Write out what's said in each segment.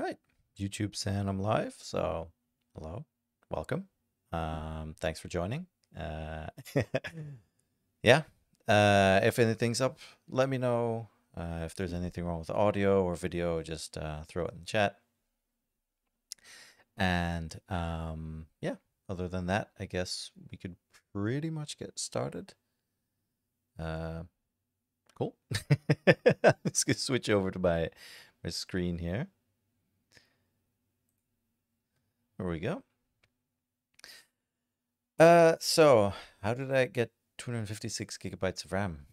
right. YouTube saying I'm live. So, hello, welcome. Um, thanks for joining. Uh, yeah. Uh, if anything's up, let me know. Uh, if there's anything wrong with audio or video, just uh, throw it in the chat. And um, yeah, other than that, I guess we could pretty much get started. Uh, cool. Let's switch over to my my screen here. There we go. Uh, so how did I get 256 gigabytes of RAM?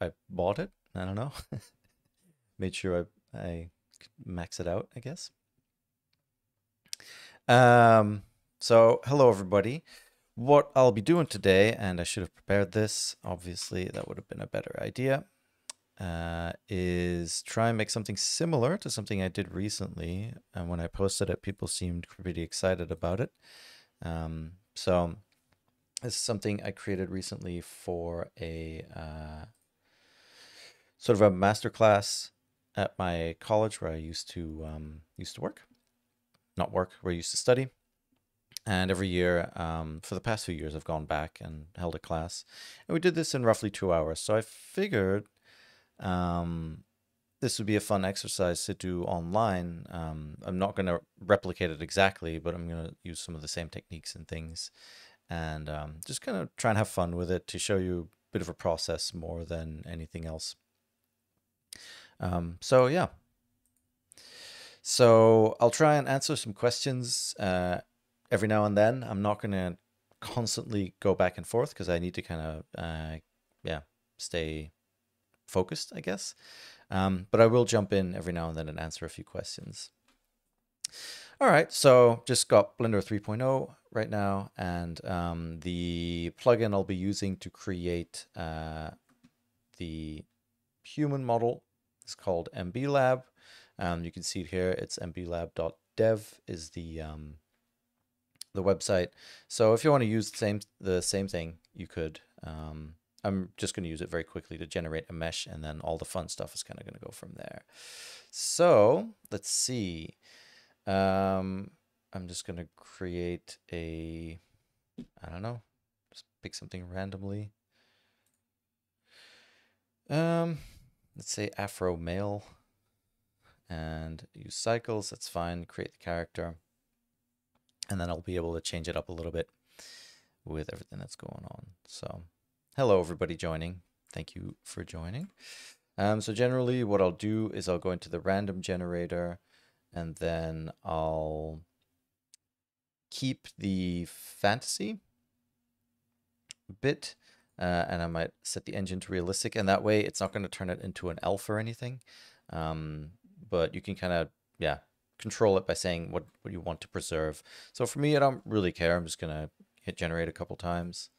I bought it. I don't know. Made sure I I max it out. I guess. Um. So hello everybody. What I'll be doing today, and I should have prepared this. Obviously, that would have been a better idea uh, is try and make something similar to something I did recently. And when I posted it, people seemed pretty excited about it. Um, so this is something I created recently for a uh, sort of a masterclass at my college where I used to um, used to work, not work, where I used to study. And every year, um, for the past few years, I've gone back and held a class. And we did this in roughly two hours. So I figured um, this would be a fun exercise to do online. Um, I'm not going to replicate it exactly, but I'm going to use some of the same techniques and things and um, just kind of try and have fun with it to show you a bit of a process more than anything else. Um, so, yeah. So, I'll try and answer some questions uh, every now and then. I'm not going to constantly go back and forth because I need to kind of, uh, yeah, stay focused, I guess. Um, but I will jump in every now and then and answer a few questions. All right, so just got Blender 3.0 right now, and um, the plugin I'll be using to create uh, the human model is called MBLab. Um, you can see it here. It's mblab.dev is the um, the website. So if you want to use the same the same thing, you could. Um, I'm just going to use it very quickly to generate a mesh and then all the fun stuff is kind of going to go from there. So let's see. Um, I'm just going to create a, I don't know, just pick something randomly. Um, let's say Afro male and use cycles. That's fine. Create the character. And then I'll be able to change it up a little bit with everything that's going on. So Hello, everybody joining. Thank you for joining. Um, so generally what I'll do is I'll go into the random generator and then I'll keep the fantasy bit uh, and I might set the engine to realistic and that way it's not going to turn it into an elf or anything. Um, but you can kind of, yeah, control it by saying what, what you want to preserve. So for me, I don't really care. I'm just going to hit generate a couple times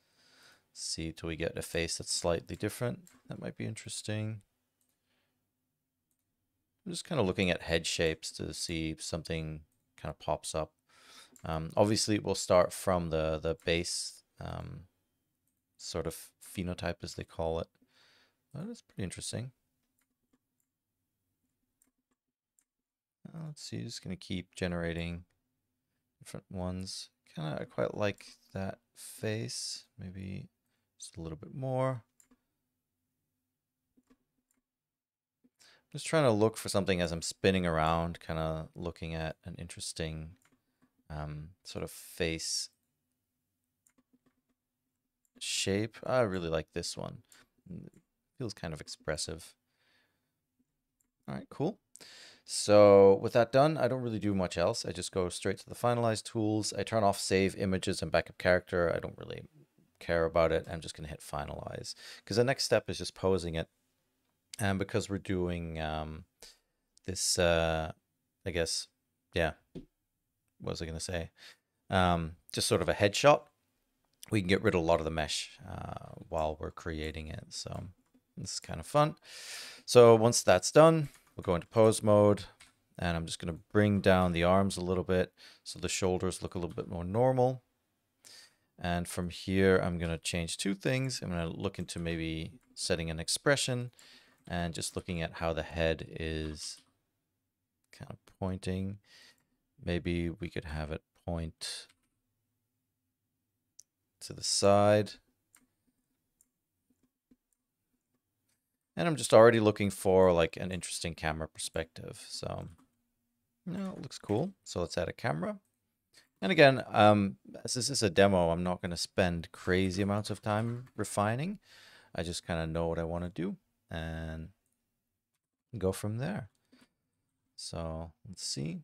see till we get a face that's slightly different. That might be interesting. I'm just kind of looking at head shapes to see if something kind of pops up. Um, obviously, we'll start from the, the base um, sort of phenotype, as they call it. that's pretty interesting. Uh, let's see, just going to keep generating different ones. Kind of, I quite like that face. Maybe just a little bit more. Just trying to look for something as I'm spinning around, kind of looking at an interesting um, sort of face shape. I really like this one. Feels kind of expressive. All right, cool. So with that done, I don't really do much else. I just go straight to the finalize tools. I turn off save images and backup character. I don't really care about it. I'm just going to hit finalize because the next step is just posing it. And because we're doing um, this, uh, I guess, yeah, what was I going to say? Um, just sort of a headshot. We can get rid of a lot of the mesh uh, while we're creating it. So this is kind of fun. So once that's done, we'll go into pose mode. And I'm just going to bring down the arms a little bit so the shoulders look a little bit more normal. And from here, I'm going to change two things. I'm going to look into maybe setting an expression and just looking at how the head is kind of pointing. Maybe we could have it point to the side. And I'm just already looking for like an interesting camera perspective. So, no, it looks cool. So let's add a camera. And again, um, as this is a demo, I'm not going to spend crazy amounts of time refining. I just kind of know what I want to do and go from there. So let's see.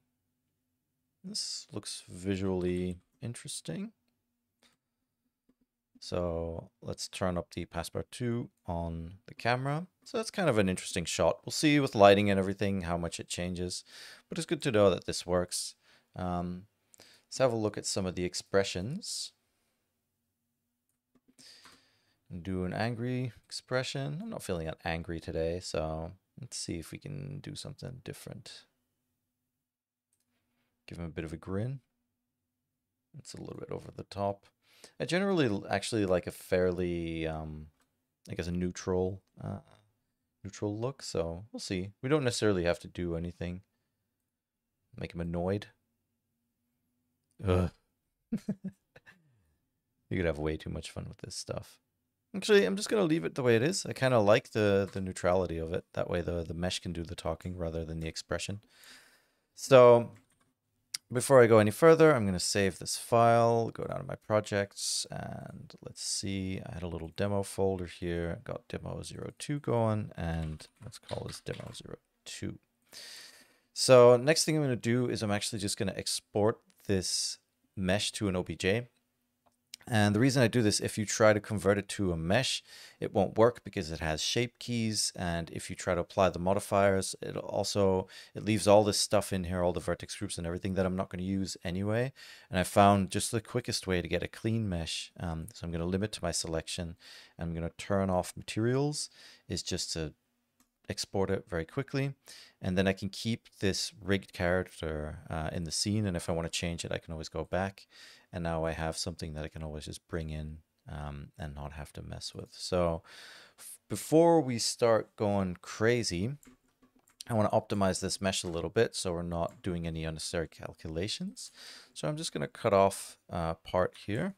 This looks visually interesting. So let's turn up the Passepartout on the camera. So that's kind of an interesting shot. We'll see with lighting and everything how much it changes, but it's good to know that this works. Um, let's have a look at some of the expressions. Do an angry expression. I'm not feeling that angry today, so let's see if we can do something different. Give him a bit of a grin. It's a little bit over the top. I generally actually like a fairly, um, I guess, a neutral, uh, neutral look. So we'll see. We don't necessarily have to do anything. Make him annoyed. Ugh. you could have way too much fun with this stuff. Actually, I'm just gonna leave it the way it is. I kind of like the the neutrality of it. That way, the the mesh can do the talking rather than the expression. So before I go any further, I'm going to save this file, go down to my projects, and let's see, I had a little demo folder here, got demo 02 going, and let's call this demo 02. So next thing I'm going to do is I'm actually just going to export this mesh to an OBJ. And the reason I do this, if you try to convert it to a mesh, it won't work because it has shape keys. And if you try to apply the modifiers, it also, it leaves all this stuff in here, all the vertex groups and everything that I'm not going to use anyway. And I found just the quickest way to get a clean mesh. Um, so I'm going to limit to my selection. And I'm going to turn off materials is just to export it very quickly. And then I can keep this rigged character uh, in the scene. And if I want to change it, I can always go back. And now I have something that I can always just bring in um, and not have to mess with. So before we start going crazy, I want to optimize this mesh a little bit so we're not doing any unnecessary calculations. So I'm just going to cut off uh, part here.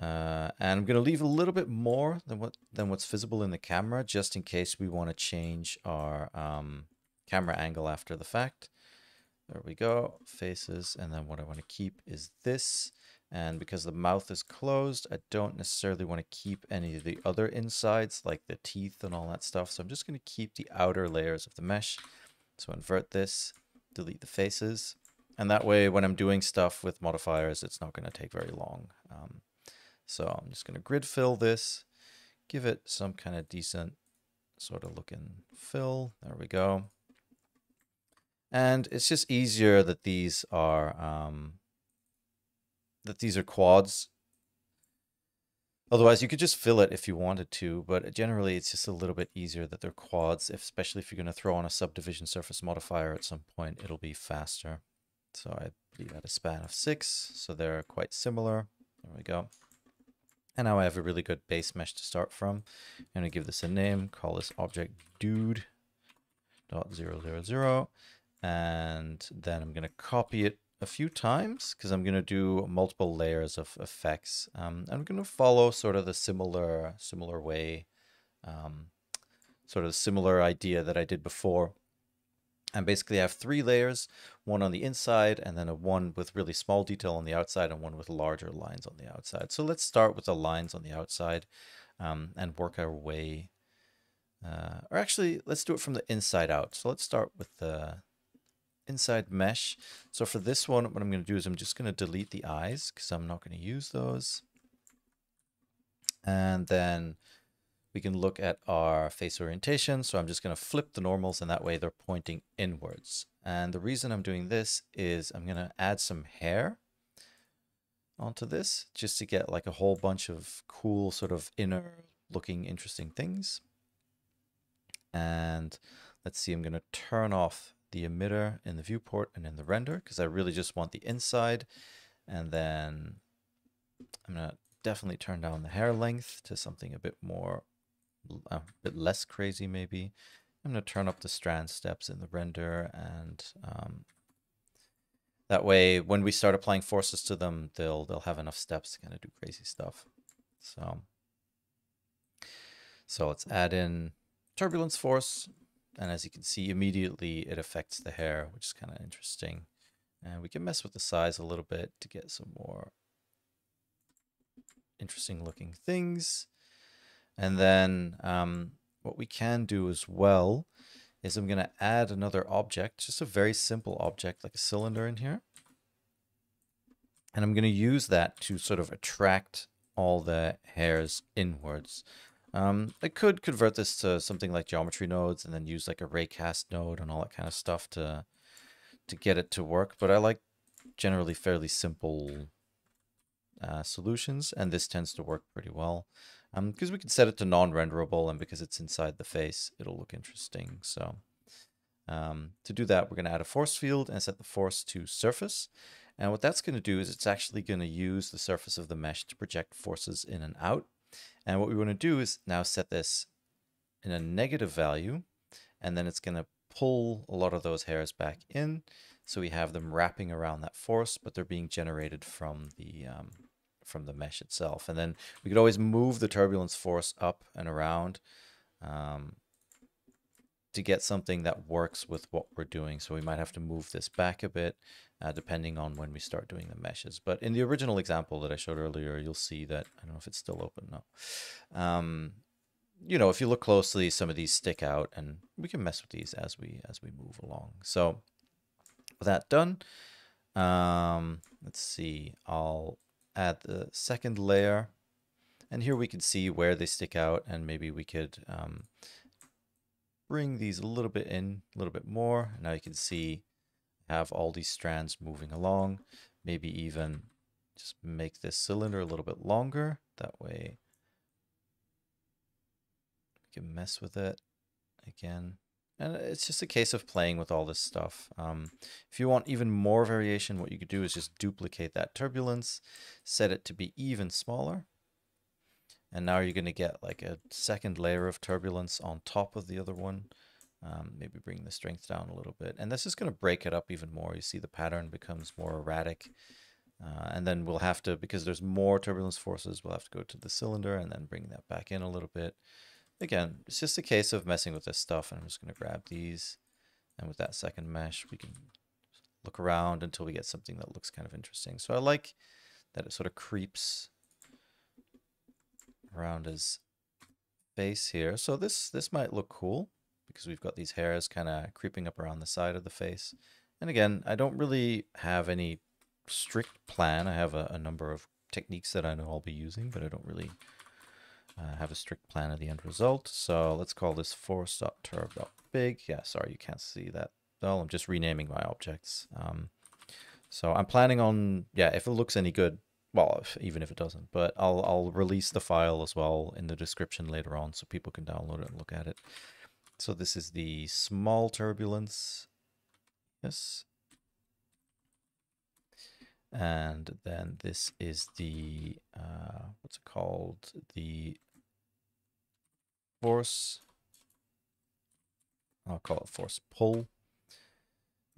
Uh, and I'm going to leave a little bit more than what than what's visible in the camera, just in case we want to change our um, camera angle after the fact. There we go, faces, and then what I want to keep is this. And because the mouth is closed, I don't necessarily want to keep any of the other insides, like the teeth and all that stuff. So I'm just going to keep the outer layers of the mesh. So invert this, delete the faces. And that way, when I'm doing stuff with modifiers, it's not going to take very long. Um, so I'm just going to grid fill this, give it some kind of decent sort of looking fill. There we go. And it's just easier that these are um, that these are quads. Otherwise, you could just fill it if you wanted to, but generally it's just a little bit easier that they're quads, especially if you're going to throw on a subdivision surface modifier at some point, it'll be faster. So I believe at a span of six, so they're quite similar. There we go. And now I have a really good base mesh to start from. I'm going to give this a name, call this object dude dot zero zero zero and then I'm going to copy it a few times because I'm going to do multiple layers of effects. Um, I'm going to follow sort of the similar similar way, um, sort of similar idea that I did before. And basically I have three layers, one on the inside and then a one with really small detail on the outside and one with larger lines on the outside. So let's start with the lines on the outside um, and work our way. Uh, or actually, let's do it from the inside out. So let's start with the, inside mesh. So for this one, what I'm going to do is I'm just going to delete the eyes because I'm not going to use those. And then we can look at our face orientation. So I'm just going to flip the normals and that way they're pointing inwards. And the reason I'm doing this is I'm going to add some hair onto this just to get like a whole bunch of cool sort of inner looking interesting things. And let's see, I'm going to turn off the emitter in the viewport and in the render because I really just want the inside. And then I'm going to definitely turn down the hair length to something a bit more, a bit less crazy maybe. I'm going to turn up the strand steps in the render and um, that way when we start applying forces to them, they'll they'll have enough steps to kind of do crazy stuff. So, so let's add in turbulence force. And as you can see, immediately it affects the hair, which is kind of interesting. And we can mess with the size a little bit to get some more interesting looking things. And then um, what we can do as well is I'm going to add another object, just a very simple object like a cylinder in here. And I'm going to use that to sort of attract all the hairs inwards. Um, I could convert this to something like geometry nodes and then use like a raycast node and all that kind of stuff to to get it to work. But I like generally fairly simple uh, solutions, and this tends to work pretty well. Because um, we can set it to non-renderable, and because it's inside the face, it'll look interesting. So um, to do that, we're going to add a force field and set the force to surface. And what that's going to do is it's actually going to use the surface of the mesh to project forces in and out. And what we want to do is now set this in a negative value, and then it's going to pull a lot of those hairs back in. So we have them wrapping around that force, but they're being generated from the um, from the mesh itself. And then we could always move the turbulence force up and around um, to get something that works with what we're doing. So we might have to move this back a bit uh, depending on when we start doing the meshes. But in the original example that I showed earlier, you'll see that, I don't know if it's still open no. Um, you know, if you look closely, some of these stick out and we can mess with these as we as we move along. So with that done, um, let's see, I'll add the second layer. And here we can see where they stick out and maybe we could um, bring these a little bit in, a little bit more. Now you can see have all these strands moving along. Maybe even just make this cylinder a little bit longer. That way we can mess with it again. And it's just a case of playing with all this stuff. Um, if you want even more variation, what you could do is just duplicate that turbulence, set it to be even smaller. And now you're going to get like a second layer of turbulence on top of the other one. Um, maybe bring the strength down a little bit. And this is going to break it up even more. You see the pattern becomes more erratic. Uh, and then we'll have to, because there's more turbulence forces, we'll have to go to the cylinder and then bring that back in a little bit again, it's just a case of messing with this stuff. And I'm just going to grab these. And with that second mesh, we can look around until we get something that looks kind of interesting. So I like that it sort of creeps around his face here. So this, this might look cool because we've got these hairs kind of creeping up around the side of the face. And again, I don't really have any strict plan. I have a, a number of techniques that I know I'll be using, but I don't really uh, have a strict plan of the end result. So let's call this force.turb.big. Yeah, sorry, you can't see that. Well, I'm just renaming my objects. Um, so I'm planning on, yeah, if it looks any good, well, if, even if it doesn't, but I'll, I'll release the file as well in the description later on so people can download it and look at it. So this is the small turbulence. Yes. And then this is the, uh, what's it called? The force. I'll call it force pull.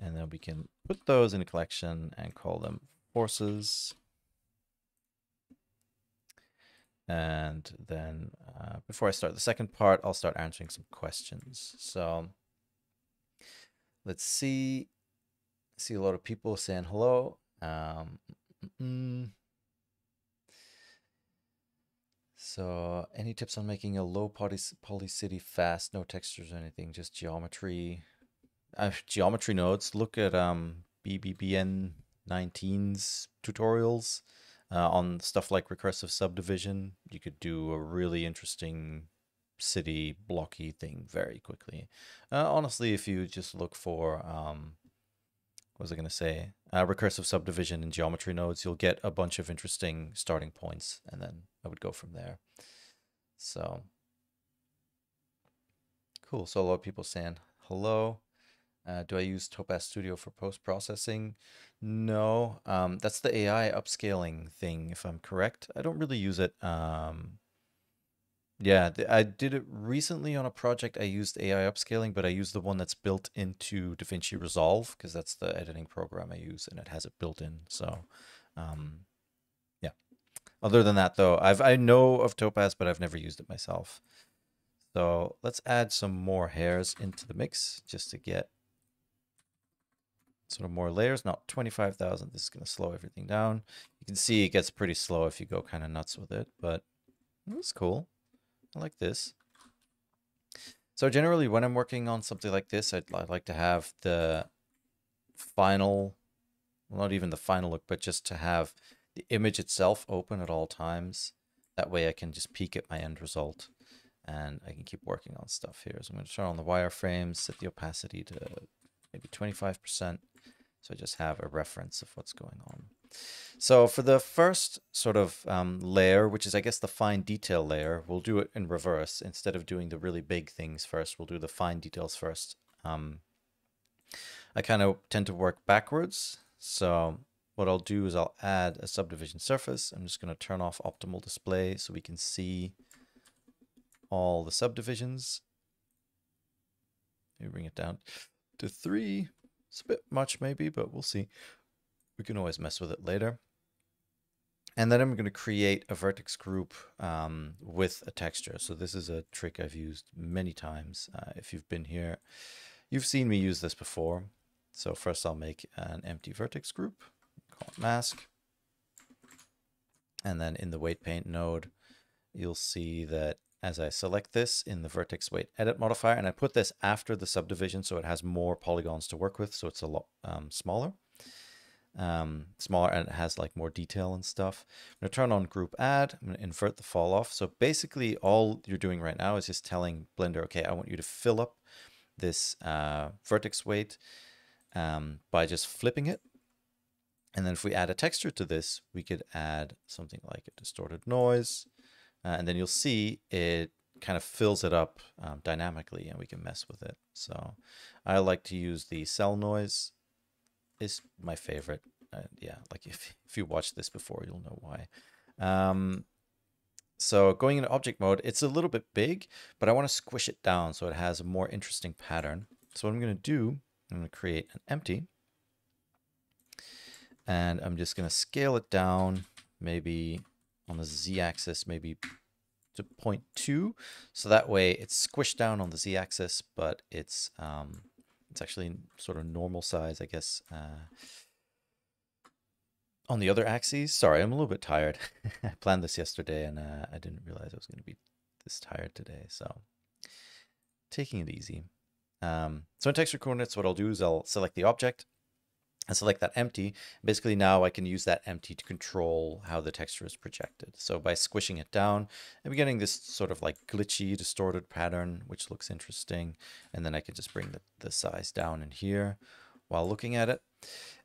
And then we can put those in a collection and call them forces. And then uh, before I start the second part, I'll start answering some questions. So let's see. I see a lot of people saying hello. Um, mm, mm. So, any tips on making a low poly, poly city fast? No textures or anything, just geometry. Uh, geometry nodes. Look at um BBBN 19's tutorials uh, on stuff like recursive subdivision. You could do a really interesting city blocky thing very quickly. Uh, honestly, if you just look for um, what was I going to say? Uh, recursive subdivision in geometry nodes, you'll get a bunch of interesting starting points, and then I would go from there. So, cool. So a lot of people saying hello. Uh, do I use Topaz Studio for post-processing? No, um, that's the AI upscaling thing, if I'm correct. I don't really use it um, Yeah, I did it recently on a project. I used AI upscaling, but I used the one that's built into DaVinci Resolve because that's the editing program I use, and it has it built in. So, um. Other than that, though, I've I know of Topaz, but I've never used it myself. So let's add some more hairs into the mix just to get sort of more layers. Not 25,000. This is going to slow everything down. You can see it gets pretty slow if you go kind of nuts with it, but it's cool. I like this. So generally when I'm working on something like this, I'd, I'd like to have the final, well, not even the final look, but just to have the image itself open at all times. That way I can just peek at my end result and I can keep working on stuff here. So I'm going to turn on the wireframes, set the opacity to maybe 25%. So I just have a reference of what's going on. So for the first sort of um, layer, which is I guess the fine detail layer, we'll do it in reverse. Instead of doing the really big things first, we'll do the fine details first. Um, I kind of tend to work backwards. So what I'll do is I'll add a subdivision surface. I'm just going to turn off optimal display so we can see all the subdivisions. Maybe bring it down to three. It's a bit much maybe, but we'll see. We can always mess with it later. And then I'm going to create a vertex group um, with a texture. So this is a trick I've used many times. Uh, if you've been here, you've seen me use this before. So first I'll make an empty vertex group, call it mask. And then in the weight paint node, you'll see that as I select this in the vertex weight edit modifier, and I put this after the subdivision so it has more polygons to work with, so it's a lot um, smaller um, smaller and it has like more detail and stuff. I'm to turn on group add. I'm to invert the fall off. So basically all you're doing right now is just telling Blender, okay, I want you to fill up this uh, vertex weight um, by just flipping it. And then if we add a texture to this, we could add something like a distorted noise. Uh, and then you'll see it kind of fills it up um, dynamically and we can mess with it. So I like to use the cell noise is my favorite. Uh, yeah, like if if you watched this before, you'll know why. Um, so going into object mode, it's a little bit big, but I want to squish it down so it has a more interesting pattern. So what I'm going to do, I'm going to create an empty. And I'm just going to scale it down, maybe on the z-axis, maybe to 0.2. So that way it's squished down on the z-axis, but it's um, it's actually sort of normal size, I guess. Uh, on the other axes, sorry, I'm a little bit tired. I planned this yesterday and uh, I didn't realize I was going to be this tired today. So taking it easy. Um, so in texture coordinates, what I'll do is I'll select the object and select that empty. Basically now I can use that empty to control how the texture is projected. So by squishing it down, I'm getting this sort of like glitchy, distorted pattern, which looks interesting. And then I can just bring the, the size down in here while looking at it.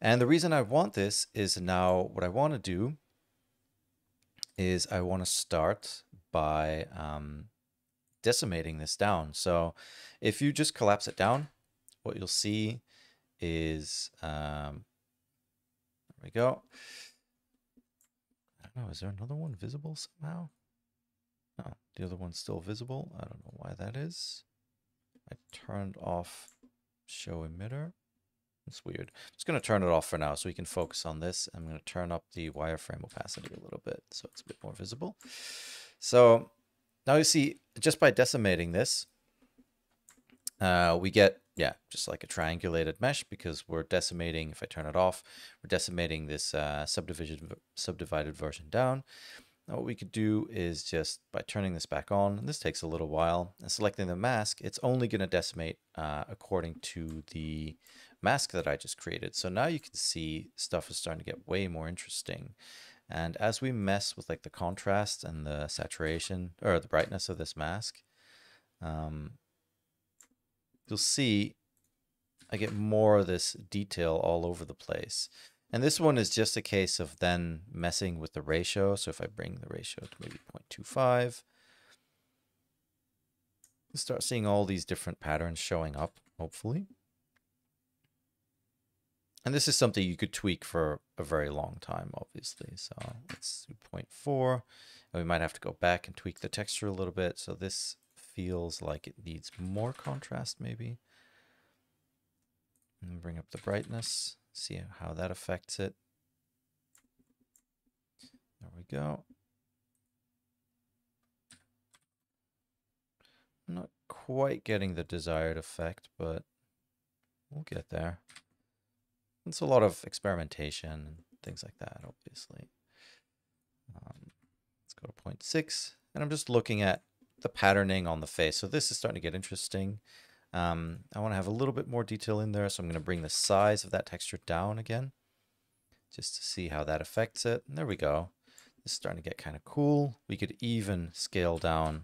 And the reason I want this is now what I want to do is I want to start by um, decimating this down. So if you just collapse it down, what you'll see is, um, there we go. I don't know, is there another one visible somehow? No, the other one's still visible. I don't know why that is. I turned off show emitter. It's weird. I'm just going to turn it off for now so we can focus on this. I'm going to turn up the wireframe opacity a little bit so it's a bit more visible. So now you see, just by decimating this, uh, we get yeah, just like a triangulated mesh because we're decimating, if I turn it off, we're decimating this uh, subdivision, subdivided version down. Now what we could do is just by turning this back on, this takes a little while, and selecting the mask, it's only going to decimate uh, according to the mask that I just created. So now you can see stuff is starting to get way more interesting. And as we mess with like the contrast and the saturation or the brightness of this mask, um, you'll see I get more of this detail all over the place. And this one is just a case of then messing with the ratio. So if I bring the ratio to maybe 0.25, you start seeing all these different patterns showing up, hopefully. And this is something you could tweak for a very long time, obviously. So let's do 0.4. And we might have to go back and tweak the texture a little bit. So this feels like it needs more contrast, maybe. And bring up the brightness, see how that affects it. There we go. not quite getting the desired effect, but we'll get there. It's a lot of experimentation and things like that, obviously. Um, let's go to 0.6, and I'm just looking at the patterning on the face. So this is starting to get interesting. Um, I want to have a little bit more detail in there, so I'm going to bring the size of that texture down again, just to see how that affects it. And there we go. Is starting to get kind of cool. We could even scale down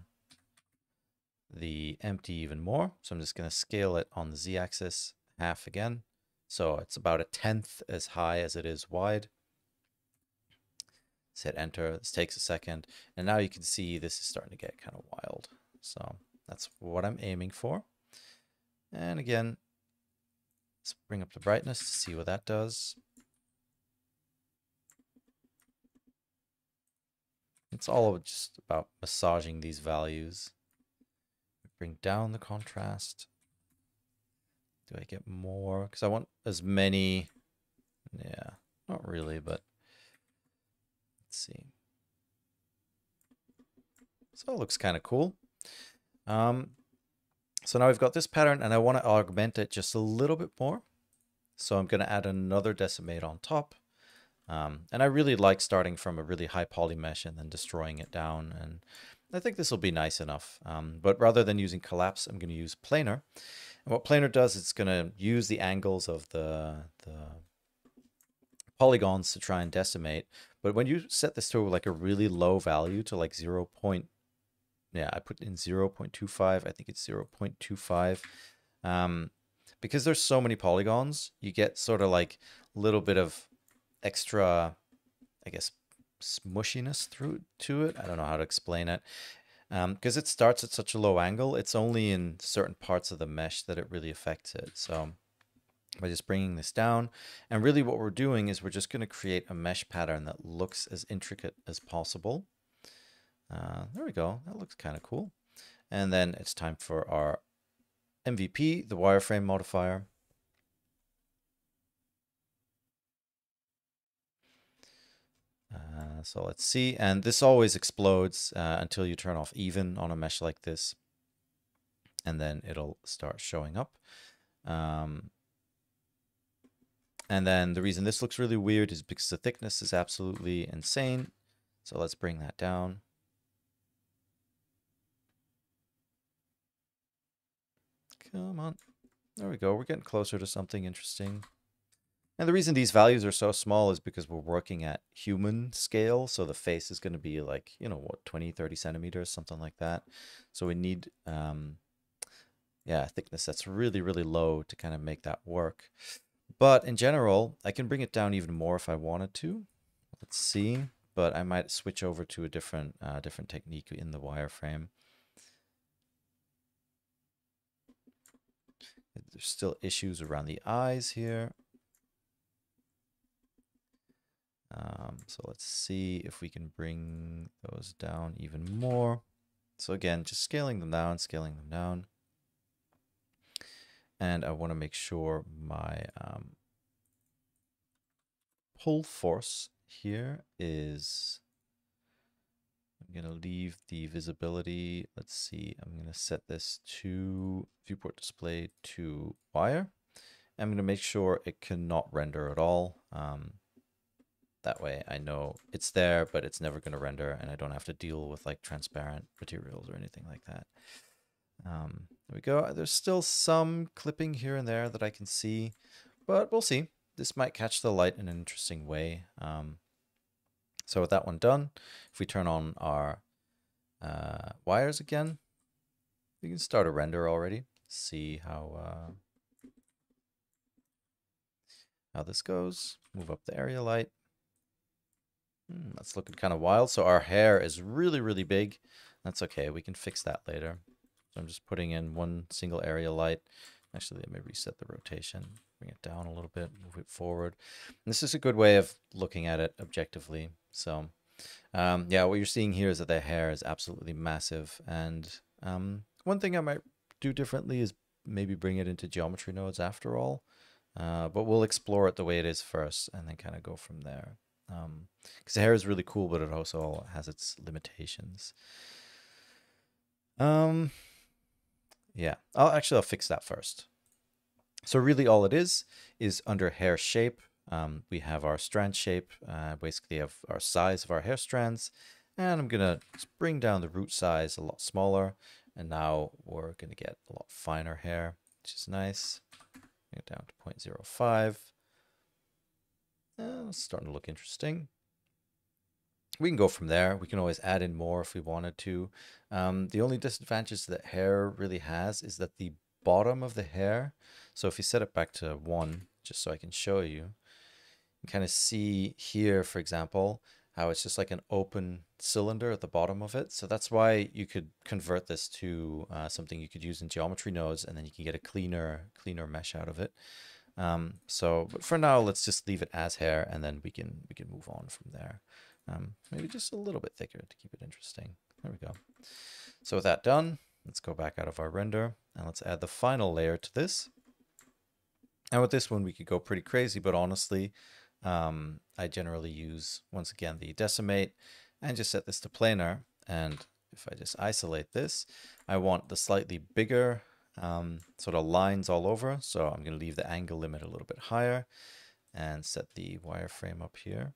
the empty even more. So I'm just going to scale it on the z-axis half again. So it's about a tenth as high as it is wide. Let's hit enter. This takes a second. And now you can see this is starting to get kind of wild. So that's what I'm aiming for. And again, let's bring up the brightness to see what that does. It's all just about massaging these values. Bring down the contrast. Do I get more? Because I want as many. Yeah, not really, but let's see. So it looks kind of cool. Um, so now we've got this pattern and I want to augment it just a little bit more. So I'm going to add another decimate on top. Um, and I really like starting from a really high poly mesh and then destroying it down. And I think this will be nice enough. Um, but rather than using collapse, I'm going to use planar. And what planar does, it's going to use the angles of the, the polygons to try and decimate. But when you set this to like a really low value to like 0. Point, yeah, I put in 0 0.25. I think it's 0 0.25. Um, because there's so many polygons, you get sort of like a little bit of extra, I guess, smushiness through to it. I don't know how to explain it. Because um, it starts at such a low angle, it's only in certain parts of the mesh that it really affects it. So by just bringing this down, and really what we're doing is we're just going to create a mesh pattern that looks as intricate as possible. Uh, there we go. That looks kind of cool. And then it's time for our MVP, the wireframe modifier. Uh, so let's see. And this always explodes uh, until you turn off even on a mesh like this. And then it'll start showing up. Um, and then the reason this looks really weird is because the thickness is absolutely insane. So let's bring that down. Come on. There we go. We're getting closer to something interesting. And the reason these values are so small is because we're working at human scale. So the face is going to be like, you know, what, 20, 30 centimeters, something like that. So we need, um, yeah, thickness that's really, really low to kind of make that work. But in general, I can bring it down even more if I wanted to. Let's see. But I might switch over to a different, uh, different technique in the wireframe. There's still issues around the eyes here. Um, so let's see if we can bring those down even more. So again, just scaling them down, scaling them down. And I want to make sure my um, pull force here is, I'm going to leave the visibility. Let's see, I'm going to set this to viewport display to wire. I'm going to make sure it cannot render at all. Um, that way I know it's there, but it's never going to render and I don't have to deal with like transparent materials or anything like that. Um, there we go. There's still some clipping here and there that I can see, but we'll see. This might catch the light in an interesting way. Um, so with that one done, if we turn on our uh, wires again, we can start a render already. See how uh, how this goes. Move up the area light. Hmm, that's looking kind of wild. So our hair is really, really big. That's okay. We can fix that later. So I'm just putting in one single area light Actually, let me reset the rotation, bring it down a little bit, move it forward. And this is a good way of looking at it objectively. So um, yeah, what you're seeing here is that the hair is absolutely massive. And um, one thing I might do differently is maybe bring it into geometry nodes after all. Uh, but we'll explore it the way it is first and then kind of go from there. Because um, the hair is really cool, but it also has its limitations. Um, yeah, I'll actually I'll fix that first. So really all it is is under hair shape. Um, we have our strand shape, uh, basically have our size of our hair strands. And I'm gonna bring down the root size a lot smaller. And now we're gonna get a lot finer hair, which is nice. Bring it down to 0.05. Uh, it's starting to look interesting we can go from there. We can always add in more if we wanted to. Um, the only disadvantage that hair really has is that the bottom of the hair, so if you set it back to one, just so I can show you, you kind of see here, for example, how it's just like an open cylinder at the bottom of it. So that's why you could convert this to uh, something you could use in geometry nodes and then you can get a cleaner, cleaner mesh out of it. Um, so, but for now, let's just leave it as hair and then we can, we can move on from there. Um, maybe just a little bit thicker to keep it interesting. There we go. So with that done, let's go back out of our render and let's add the final layer to this. And with this one, we could go pretty crazy, but honestly, um, I generally use, once again, the decimate and just set this to planar. And if I just isolate this, I want the slightly bigger um, sort of lines all over. So I'm going to leave the angle limit a little bit higher and set the wireframe up here.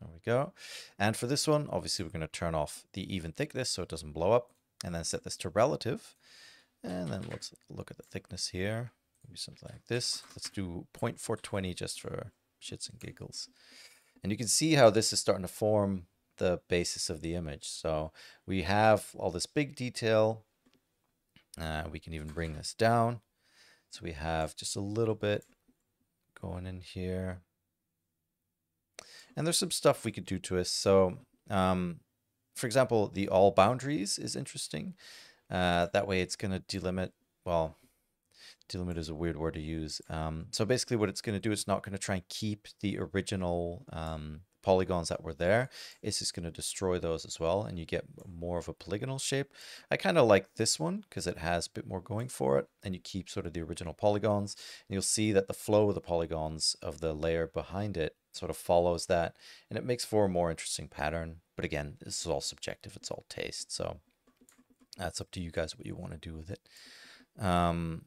There we go. And for this one, obviously we're going to turn off the even thickness so it doesn't blow up and then set this to relative. And then let's look at the thickness here. Maybe something like this. Let's do 0.420 just for shits and giggles. And you can see how this is starting to form the basis of the image. So we have all this big detail. Uh, we can even bring this down. So we have just a little bit going in here. And there's some stuff we could do to it. So, um, for example, the all boundaries is interesting. Uh, that way it's going to delimit, well, delimit is a weird word to use. Um, so basically what it's going to do, it's not going to try and keep the original um, polygons that were there. It's just going to destroy those as well, and you get more of a polygonal shape. I kind of like this one because it has a bit more going for it, and you keep sort of the original polygons. And you'll see that the flow of the polygons of the layer behind it sort of follows that, and it makes for a more interesting pattern. But again, this is all subjective. It's all taste. So that's up to you guys what you want to do with it. Um,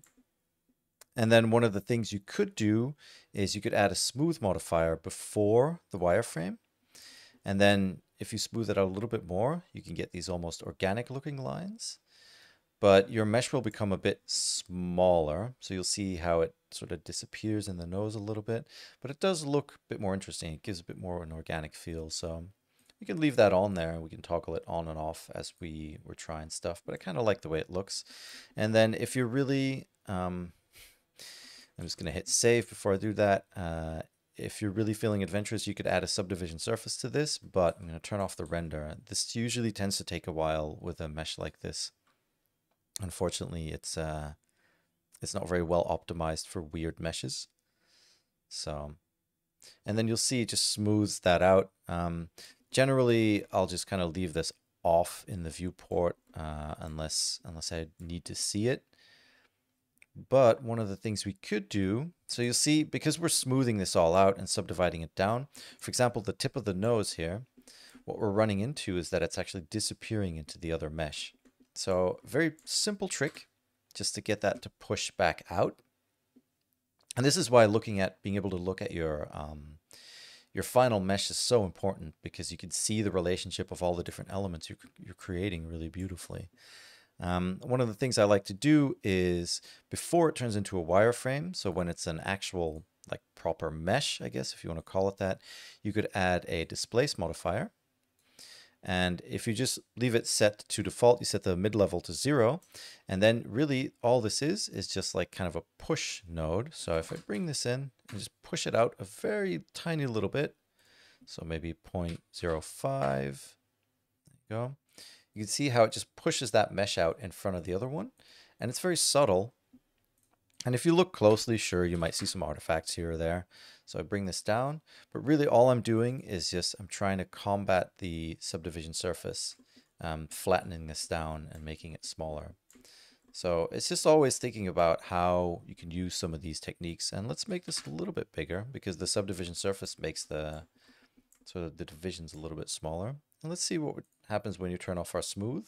and then one of the things you could do is you could add a smooth modifier before the wireframe. And then if you smooth it out a little bit more, you can get these almost organic looking lines. But your mesh will become a bit smaller. So you'll see how it sort of disappears in the nose a little bit. But it does look a bit more interesting. It gives a bit more an organic feel. So we can leave that on there. And we can toggle it on and off as we were trying stuff. But I kind of like the way it looks. And then if you're really... Um, I'm just going to hit save before I do that. Uh, if you're really feeling adventurous, you could add a subdivision surface to this, but I'm going to turn off the render. This usually tends to take a while with a mesh like this. Unfortunately, it's uh, it's not very well optimized for weird meshes. So, and then you'll see it just smooths that out. Um, generally, I'll just kind of leave this off in the viewport uh, unless unless I need to see it. But one of the things we could do, so you'll see, because we're smoothing this all out and subdividing it down, for example, the tip of the nose here, what we're running into is that it's actually disappearing into the other mesh. So very simple trick just to get that to push back out. And this is why looking at being able to look at your um, your final mesh is so important because you can see the relationship of all the different elements you're, you're creating really beautifully. Um, one of the things I like to do is before it turns into a wireframe, so when it's an actual like proper mesh, I guess, if you want to call it that, you could add a displace modifier. And if you just leave it set to default, you set the mid-level to zero. And then really all this is, is just like kind of a push node. So if I bring this in and just push it out a very tiny little bit, so maybe 0.05, there you go you can see how it just pushes that mesh out in front of the other one. And it's very subtle. And if you look closely, sure, you might see some artifacts here or there. So I bring this down, but really all I'm doing is just, I'm trying to combat the subdivision surface, um, flattening this down and making it smaller. So it's just always thinking about how you can use some of these techniques. And let's make this a little bit bigger because the subdivision surface makes the of the divisions a little bit smaller. And let's see what happens when you turn off our smooth.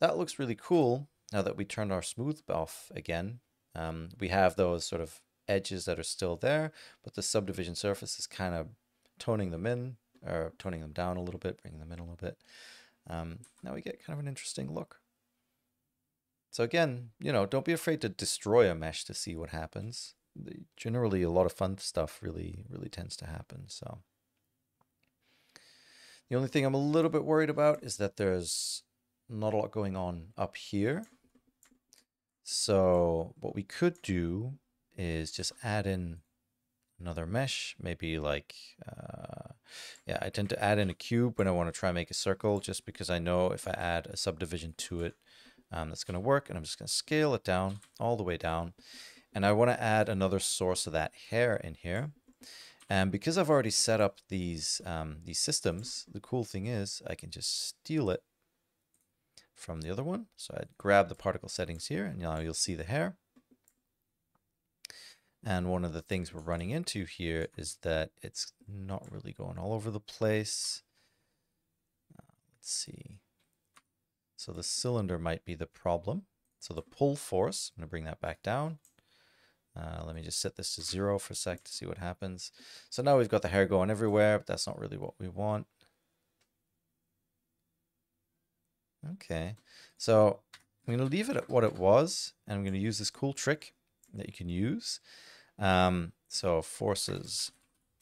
That looks really cool now that we turned our smooth off again. Um, we have those sort of edges that are still there, but the subdivision surface is kind of toning them in or toning them down a little bit, bringing them in a little bit. Um, now we get kind of an interesting look. So again, you know, don't be afraid to destroy a mesh to see what happens. Generally, a lot of fun stuff really, really tends to happen. So the only thing I'm a little bit worried about is that there's not a lot going on up here. So what we could do is just add in another mesh, maybe like, uh, yeah, I tend to add in a cube when I want to try and make a circle just because I know if I add a subdivision to it, um, that's going to work. And I'm just going to scale it down all the way down. And I want to add another source of that hair in here. And because I've already set up these, um, these systems, the cool thing is I can just steal it from the other one. So I'd grab the particle settings here and now you'll see the hair. And one of the things we're running into here is that it's not really going all over the place. Uh, let's see. So the cylinder might be the problem. So the pull force, I'm going to bring that back down. Uh, let me just set this to zero for a sec to see what happens. So now we've got the hair going everywhere, but that's not really what we want. Okay, so I'm going to leave it at what it was, and I'm going to use this cool trick that you can use. Um, so forces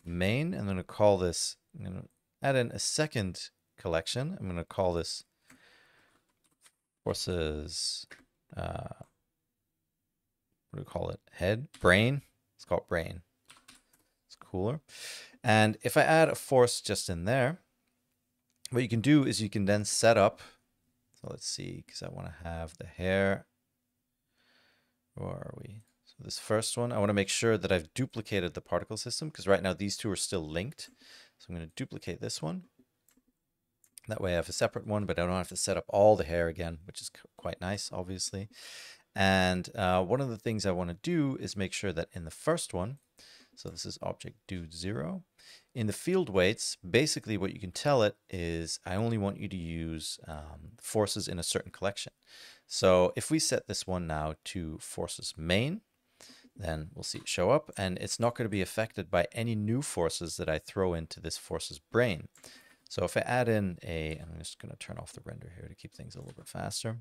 main, I'm going to call this, I'm going to add in a second collection. I'm going to call this forces, uh, what do we call it? Head, brain. It's called brain. It's cooler. And if I add a force just in there, what you can do is you can then set up. So let's see, because I want to have the hair. Where are we? So this first one, I want to make sure that I've duplicated the particle system because right now these two are still linked. So I'm going to duplicate this one. That way I have a separate one, but I don't have to set up all the hair again, which is quite nice, obviously. And uh, one of the things I want to do is make sure that in the first one, so this is object dude zero, in the field weights, basically what you can tell it is I only want you to use um, forces in a certain collection. So if we set this one now to forces main, then we'll see it show up and it's not going to be affected by any new forces that I throw into this forces brain. So if I add in a, I'm just going to turn off the render here to keep things a little bit faster.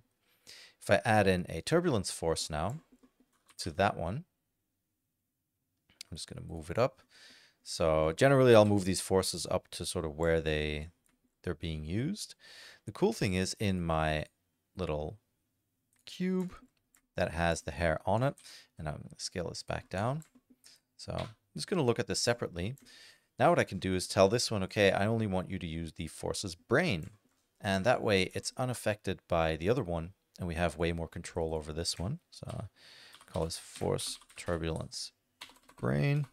If I add in a turbulence force now to that one, I'm just going to move it up. So generally I'll move these forces up to sort of where they, they're being used. The cool thing is in my little cube that has the hair on it, and I'm going to scale this back down. So I'm just going to look at this separately. Now what I can do is tell this one, okay, I only want you to use the forces brain. And that way it's unaffected by the other one. And we have way more control over this one. So call this force turbulence brain.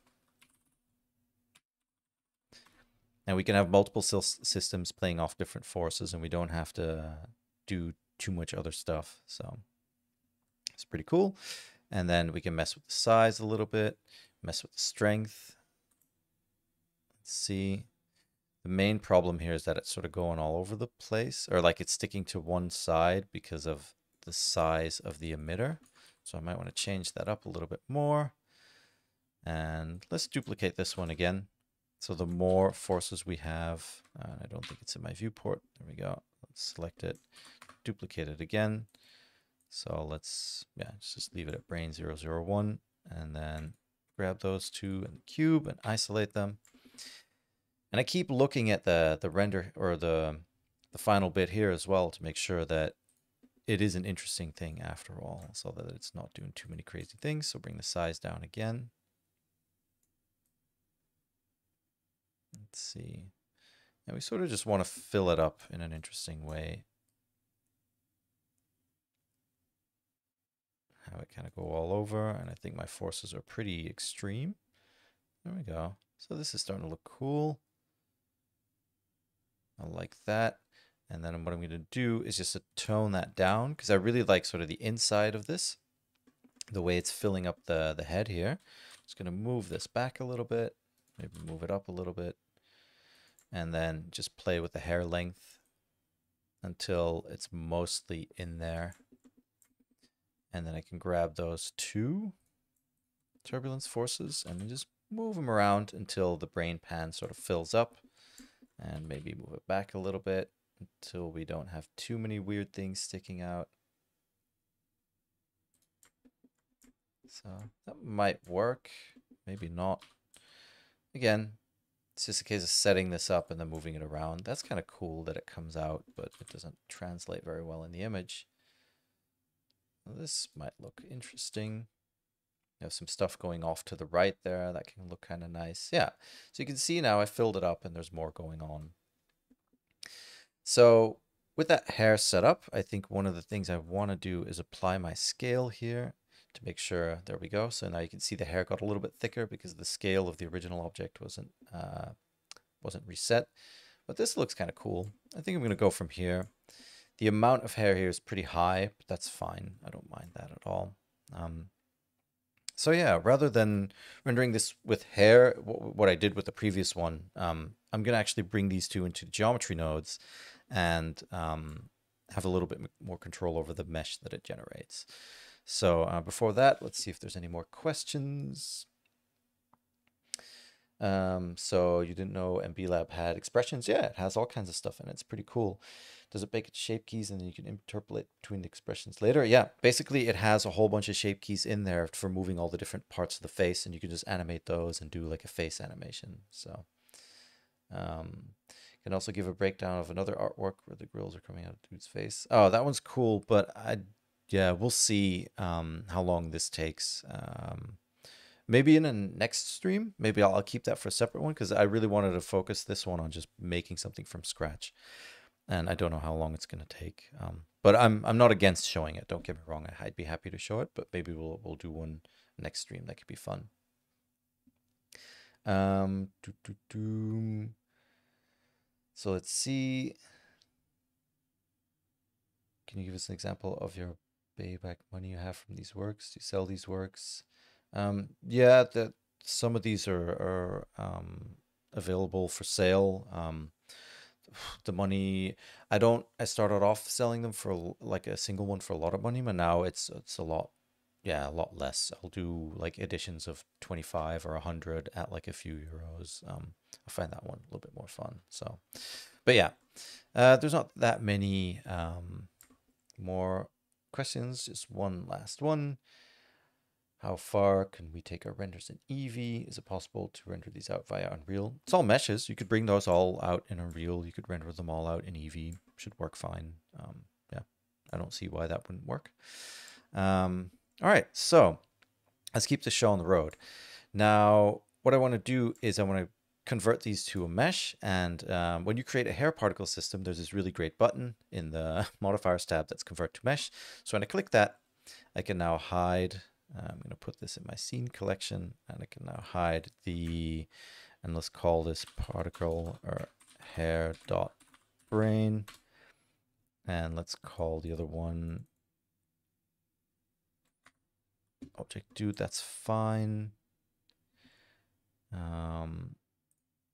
And we can have multiple systems playing off different forces and we don't have to do too much other stuff. So it's pretty cool. And then we can mess with the size a little bit, mess with the strength, Let's see. The main problem here is that it's sort of going all over the place, or like it's sticking to one side because of the size of the emitter. So I might want to change that up a little bit more. And let's duplicate this one again. So the more forces we have, uh, I don't think it's in my viewport. There we go. Let's select it, duplicate it again. So let's, yeah, just leave it at brain 001 and then grab those two in the cube and isolate them. And I keep looking at the, the render or the, the final bit here as well to make sure that it is an interesting thing after all, so that it's not doing too many crazy things. So bring the size down again. Let's see. And we sort of just want to fill it up in an interesting way. have it kind of go all over. And I think my forces are pretty extreme. There we go. So this is starting to look cool. Like that. And then what I'm going to do is just to tone that down because I really like sort of the inside of this, the way it's filling up the, the head here. Just going to move this back a little bit, maybe move it up a little bit, and then just play with the hair length until it's mostly in there. And then I can grab those two turbulence forces and just move them around until the brain pan sort of fills up and maybe move it back a little bit until we don't have too many weird things sticking out. So that might work, maybe not. Again, it's just a case of setting this up and then moving it around. That's kind of cool that it comes out, but it doesn't translate very well in the image. This might look interesting. You have some stuff going off to the right there. That can look kind of nice. Yeah. So you can see now I filled it up and there's more going on. So with that hair set up, I think one of the things I want to do is apply my scale here to make sure, there we go. So now you can see the hair got a little bit thicker because the scale of the original object wasn't, uh, wasn't reset. But this looks kind of cool. I think I'm going to go from here. The amount of hair here is pretty high, but that's fine. I don't mind that at all. Um, so yeah, rather than rendering this with hair, what I did with the previous one, um, I'm going to actually bring these two into geometry nodes and um, have a little bit more control over the mesh that it generates. So uh, before that, let's see if there's any more questions. Um, so you didn't know MBLab had expressions? Yeah, it has all kinds of stuff in it. It's pretty cool. Does it make it shape keys and then you can interpolate between the expressions later? Yeah, basically it has a whole bunch of shape keys in there for moving all the different parts of the face and you can just animate those and do like a face animation. So um, can also give a breakdown of another artwork where the grills are coming out of dude's face. Oh, that one's cool, but I, yeah, we'll see um, how long this takes. Um, maybe in a next stream, maybe I'll, I'll keep that for a separate one because I really wanted to focus this one on just making something from scratch. And I don't know how long it's going to take. Um, but I'm I'm not against showing it. Don't get me wrong. I'd be happy to show it, but maybe we'll we'll do one next stream. That could be fun. Um, doo -doo -doo. So let's see. Can you give us an example of your payback money you have from these works? Do you sell these works? Um, yeah, that some of these are, are um, available for sale. Um, the money I don't I started off selling them for like a single one for a lot of money, but now it's it's a lot yeah, a lot less. I'll do like editions of 25 or 100 at like a few euros. Um, I find that one a little bit more fun. So, but yeah, uh, there's not that many um, more questions. Just one last one. How far can we take our renders in Eevee? Is it possible to render these out via Unreal? It's all meshes. You could bring those all out in Unreal. You could render them all out in Eevee. Should work fine. Um, yeah, I don't see why that wouldn't work. Um, all right, so let's keep the show on the road. Now, what I want to do is I want to convert these to a mesh. And um, when you create a hair particle system, there's this really great button in the modifiers tab that's convert to mesh. So when I click that, I can now hide. I'm going to put this in my scene collection and I can now hide the, and let's call this particle or hair dot brain. And let's call the other one object dude, that's fine. Um,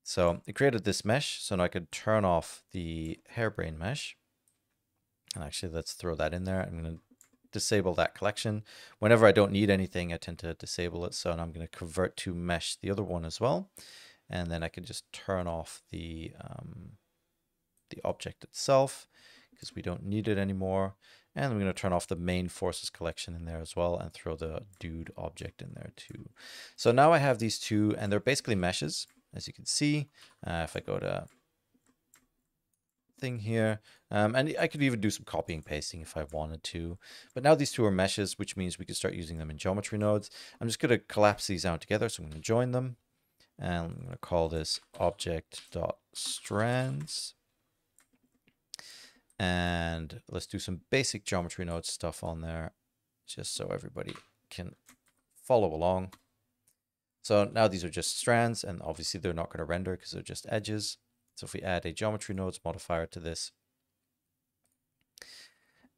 so it created this mesh, so now I could turn off the hairbrain mesh. And actually, let's throw that in there. I'm going to disable that collection. Whenever I don't need anything, I tend to disable it. So I'm going to convert to mesh the other one as well. And then I can just turn off the, um, the object itself because we don't need it anymore. And I'm going to turn off the main forces collection in there as well and throw the dude object in there too. So now I have these two and they're basically meshes, as you can see. Uh, if I go to thing here, um, and I could even do some copying and pasting if I wanted to. But now these two are meshes, which means we can start using them in geometry nodes. I'm just going to collapse these out together. So I'm going to join them and I'm going to call this object.strands. And let's do some basic geometry node stuff on there just so everybody can follow along. So now these are just strands, and obviously they're not going to render because they're just edges. So if we add a geometry nodes modifier to this,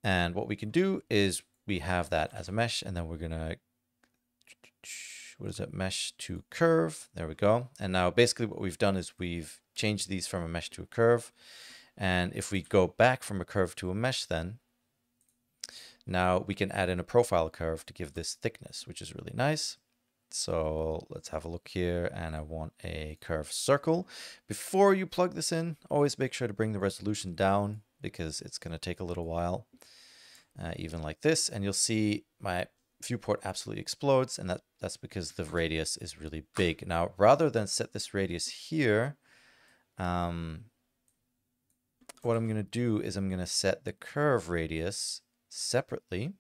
and what we can do is we have that as a mesh, and then we're going to, what is it, mesh to curve. There we go. And now basically what we've done is we've changed these from a mesh to a curve. And if we go back from a curve to a mesh then, now we can add in a profile curve to give this thickness, which is really nice. So let's have a look here and I want a curved circle. Before you plug this in, always make sure to bring the resolution down because it's going to take a little while, uh, even like this. And you'll see my viewport absolutely explodes and that, that's because the radius is really big. Now, rather than set this radius here, um, what I'm going to do is I'm going to set the curve radius separately.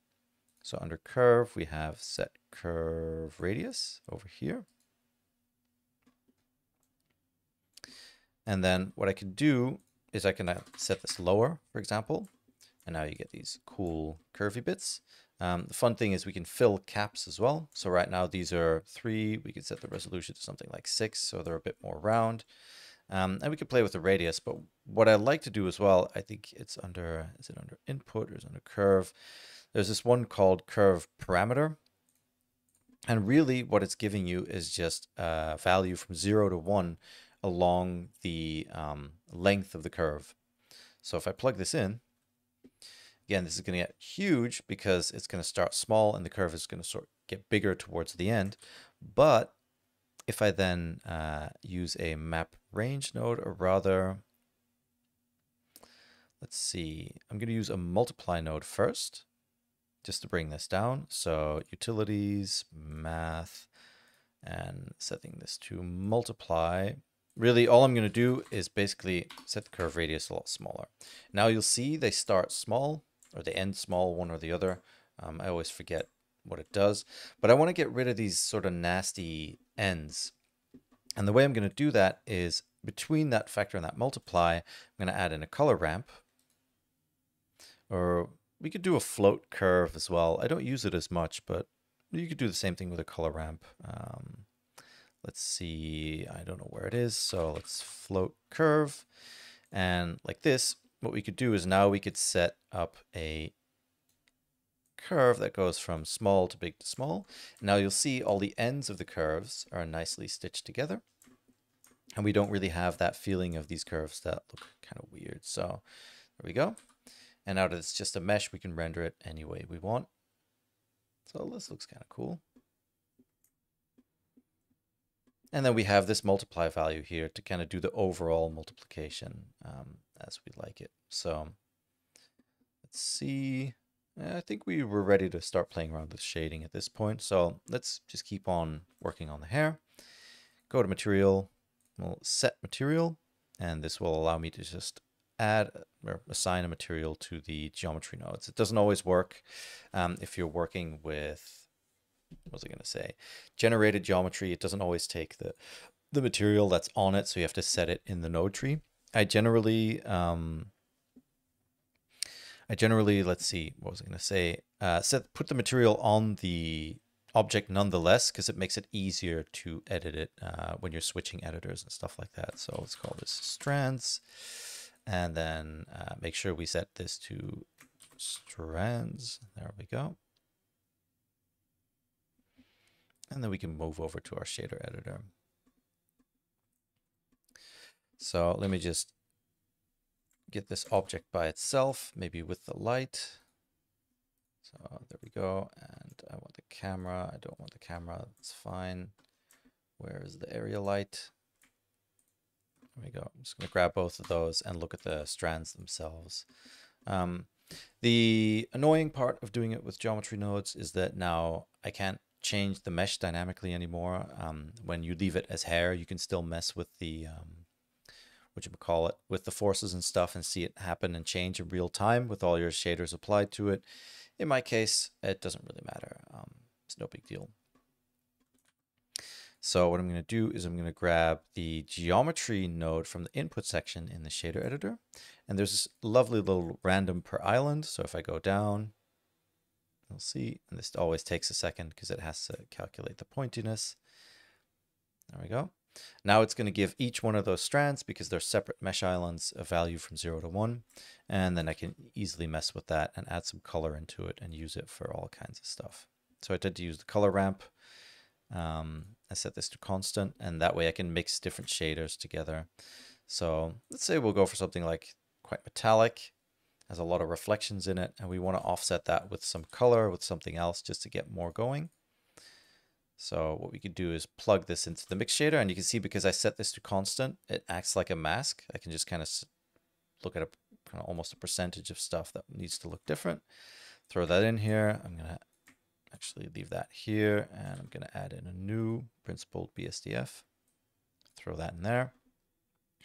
So under curve, we have set curve radius over here. And then what I can do is I can uh, set this lower, for example, and now you get these cool curvy bits. Um, the fun thing is we can fill caps as well. So right now these are three. We can set the resolution to something like six, so they're a bit more round. Um, and we can play with the radius, but what I like to do as well, I think it's under, is it under input or is it under curve? There's this one called curve parameter. And really what it's giving you is just a value from zero to one along the um, length of the curve. So if I plug this in, again, this is going to get huge because it's going to start small and the curve is going to sort get bigger towards the end. But if I then uh, use a map range node, or rather, let's see, I'm going to use a multiply node first, just to bring this down. So utilities, math, and setting this to multiply. Really, all I'm going to do is basically set the curve radius a lot smaller. Now you'll see they start small, or they end small, one or the other. Um, I always forget what it does. But I want to get rid of these sort of nasty ends. And the way I'm going to do that is between that factor and that multiply, I'm going to add in a color ramp. Or we could do a float curve as well. I don't use it as much, but you could do the same thing with a color ramp. Um, let's see, I don't know where it is. So let's float curve. And like this, what we could do is now we could set up a curve that goes from small to big to small. Now you'll see all the ends of the curves are nicely stitched together. And we don't really have that feeling of these curves that look kind of weird. So there we go. And now that it's just a mesh, we can render it any way we want. So this looks kind of cool. And then we have this multiply value here to kind of do the overall multiplication um, as we like it. So let's see. I think we were ready to start playing around with shading at this point. So let's just keep on working on the hair. Go to material, we'll set material, and this will allow me to just add or assign a material to the geometry nodes. It doesn't always work um, if you're working with, what was I going to say, generated geometry. It doesn't always take the, the material that's on it, so you have to set it in the node tree. I generally um, I generally, let's see, what was I going to say? Uh, set put the material on the object nonetheless because it makes it easier to edit it uh, when you're switching editors and stuff like that. So let's call this strands and then uh, make sure we set this to strands. There we go. And then we can move over to our shader editor. So let me just get this object by itself, maybe with the light. So there we go. And I want the camera. I don't want the camera. That's fine. Where is the area light? There we go. I'm just going to grab both of those and look at the strands themselves. Um, the annoying part of doing it with geometry nodes is that now I can't change the mesh dynamically anymore. Um, when you leave it as hair, you can still mess with the um, what you would call it, with the forces and stuff and see it happen and change in real time with all your shaders applied to it. In my case, it doesn't really matter. Um, it's no big deal. So what I'm going to do is I'm going to grab the geometry node from the input section in the shader editor. And there's this lovely little random per island. So if I go down, You'll see, and this always takes a second because it has to calculate the pointiness. There we go. Now it's going to give each one of those strands, because they're separate mesh islands, a value from 0 to 1. And then I can easily mess with that and add some color into it and use it for all kinds of stuff. So I tend to use the color ramp. Um, I set this to constant, and that way I can mix different shaders together. So let's say we'll go for something like quite metallic, has a lot of reflections in it, and we want to offset that with some color, with something else, just to get more going. So what we could do is plug this into the mix shader, and you can see because I set this to constant, it acts like a mask. I can just kind of look at a kind of almost a percentage of stuff that needs to look different. Throw that in here. I'm going to actually leave that here, and I'm going to add in a new principled BSDF. Throw that in there.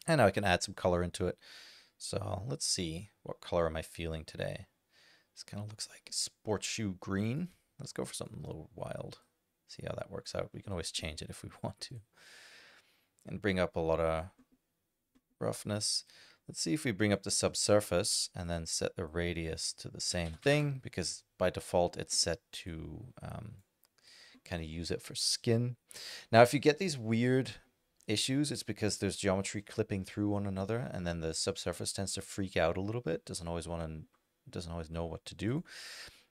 And now I can add some color into it. So let's see, what color am I feeling today? This kind of looks like sports shoe green. Let's go for something a little wild. See how that works out. We can always change it if we want to. And bring up a lot of roughness. Let's see if we bring up the subsurface and then set the radius to the same thing because by default it's set to um, kind of use it for skin. Now if you get these weird issues, it's because there's geometry clipping through one another, and then the subsurface tends to freak out a little bit. Doesn't always want to, doesn't always know what to do.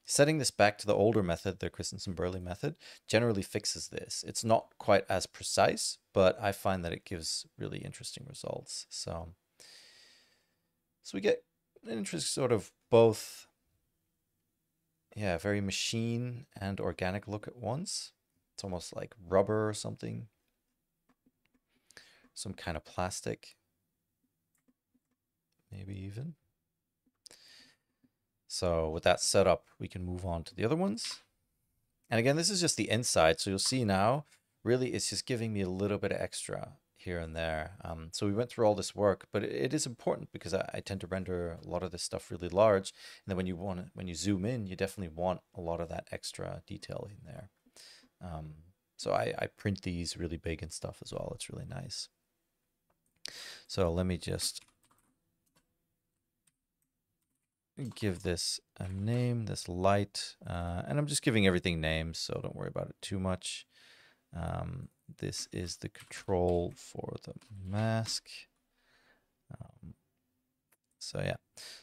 Setting this back to the older method, the Christensen-Burley method, generally fixes this. It's not quite as precise, but I find that it gives really interesting results. So, so we get an interesting sort of both, yeah, very machine and organic look at once. It's almost like rubber or something some kind of plastic, maybe even. So with that set up, we can move on to the other ones. And again, this is just the inside. So you'll see now, really it's just giving me a little bit of extra here and there. Um, so we went through all this work, but it, is important because I, I, tend to render a lot of this stuff really large. And then when you want when you zoom in, you definitely want a lot of that extra detail in there. Um, so I, I print these really big and stuff as well. It's really nice. So let me just give this a name, this light, uh, and I'm just giving everything names, so don't worry about it too much. Um, this is the control for the mask. Um, so yeah,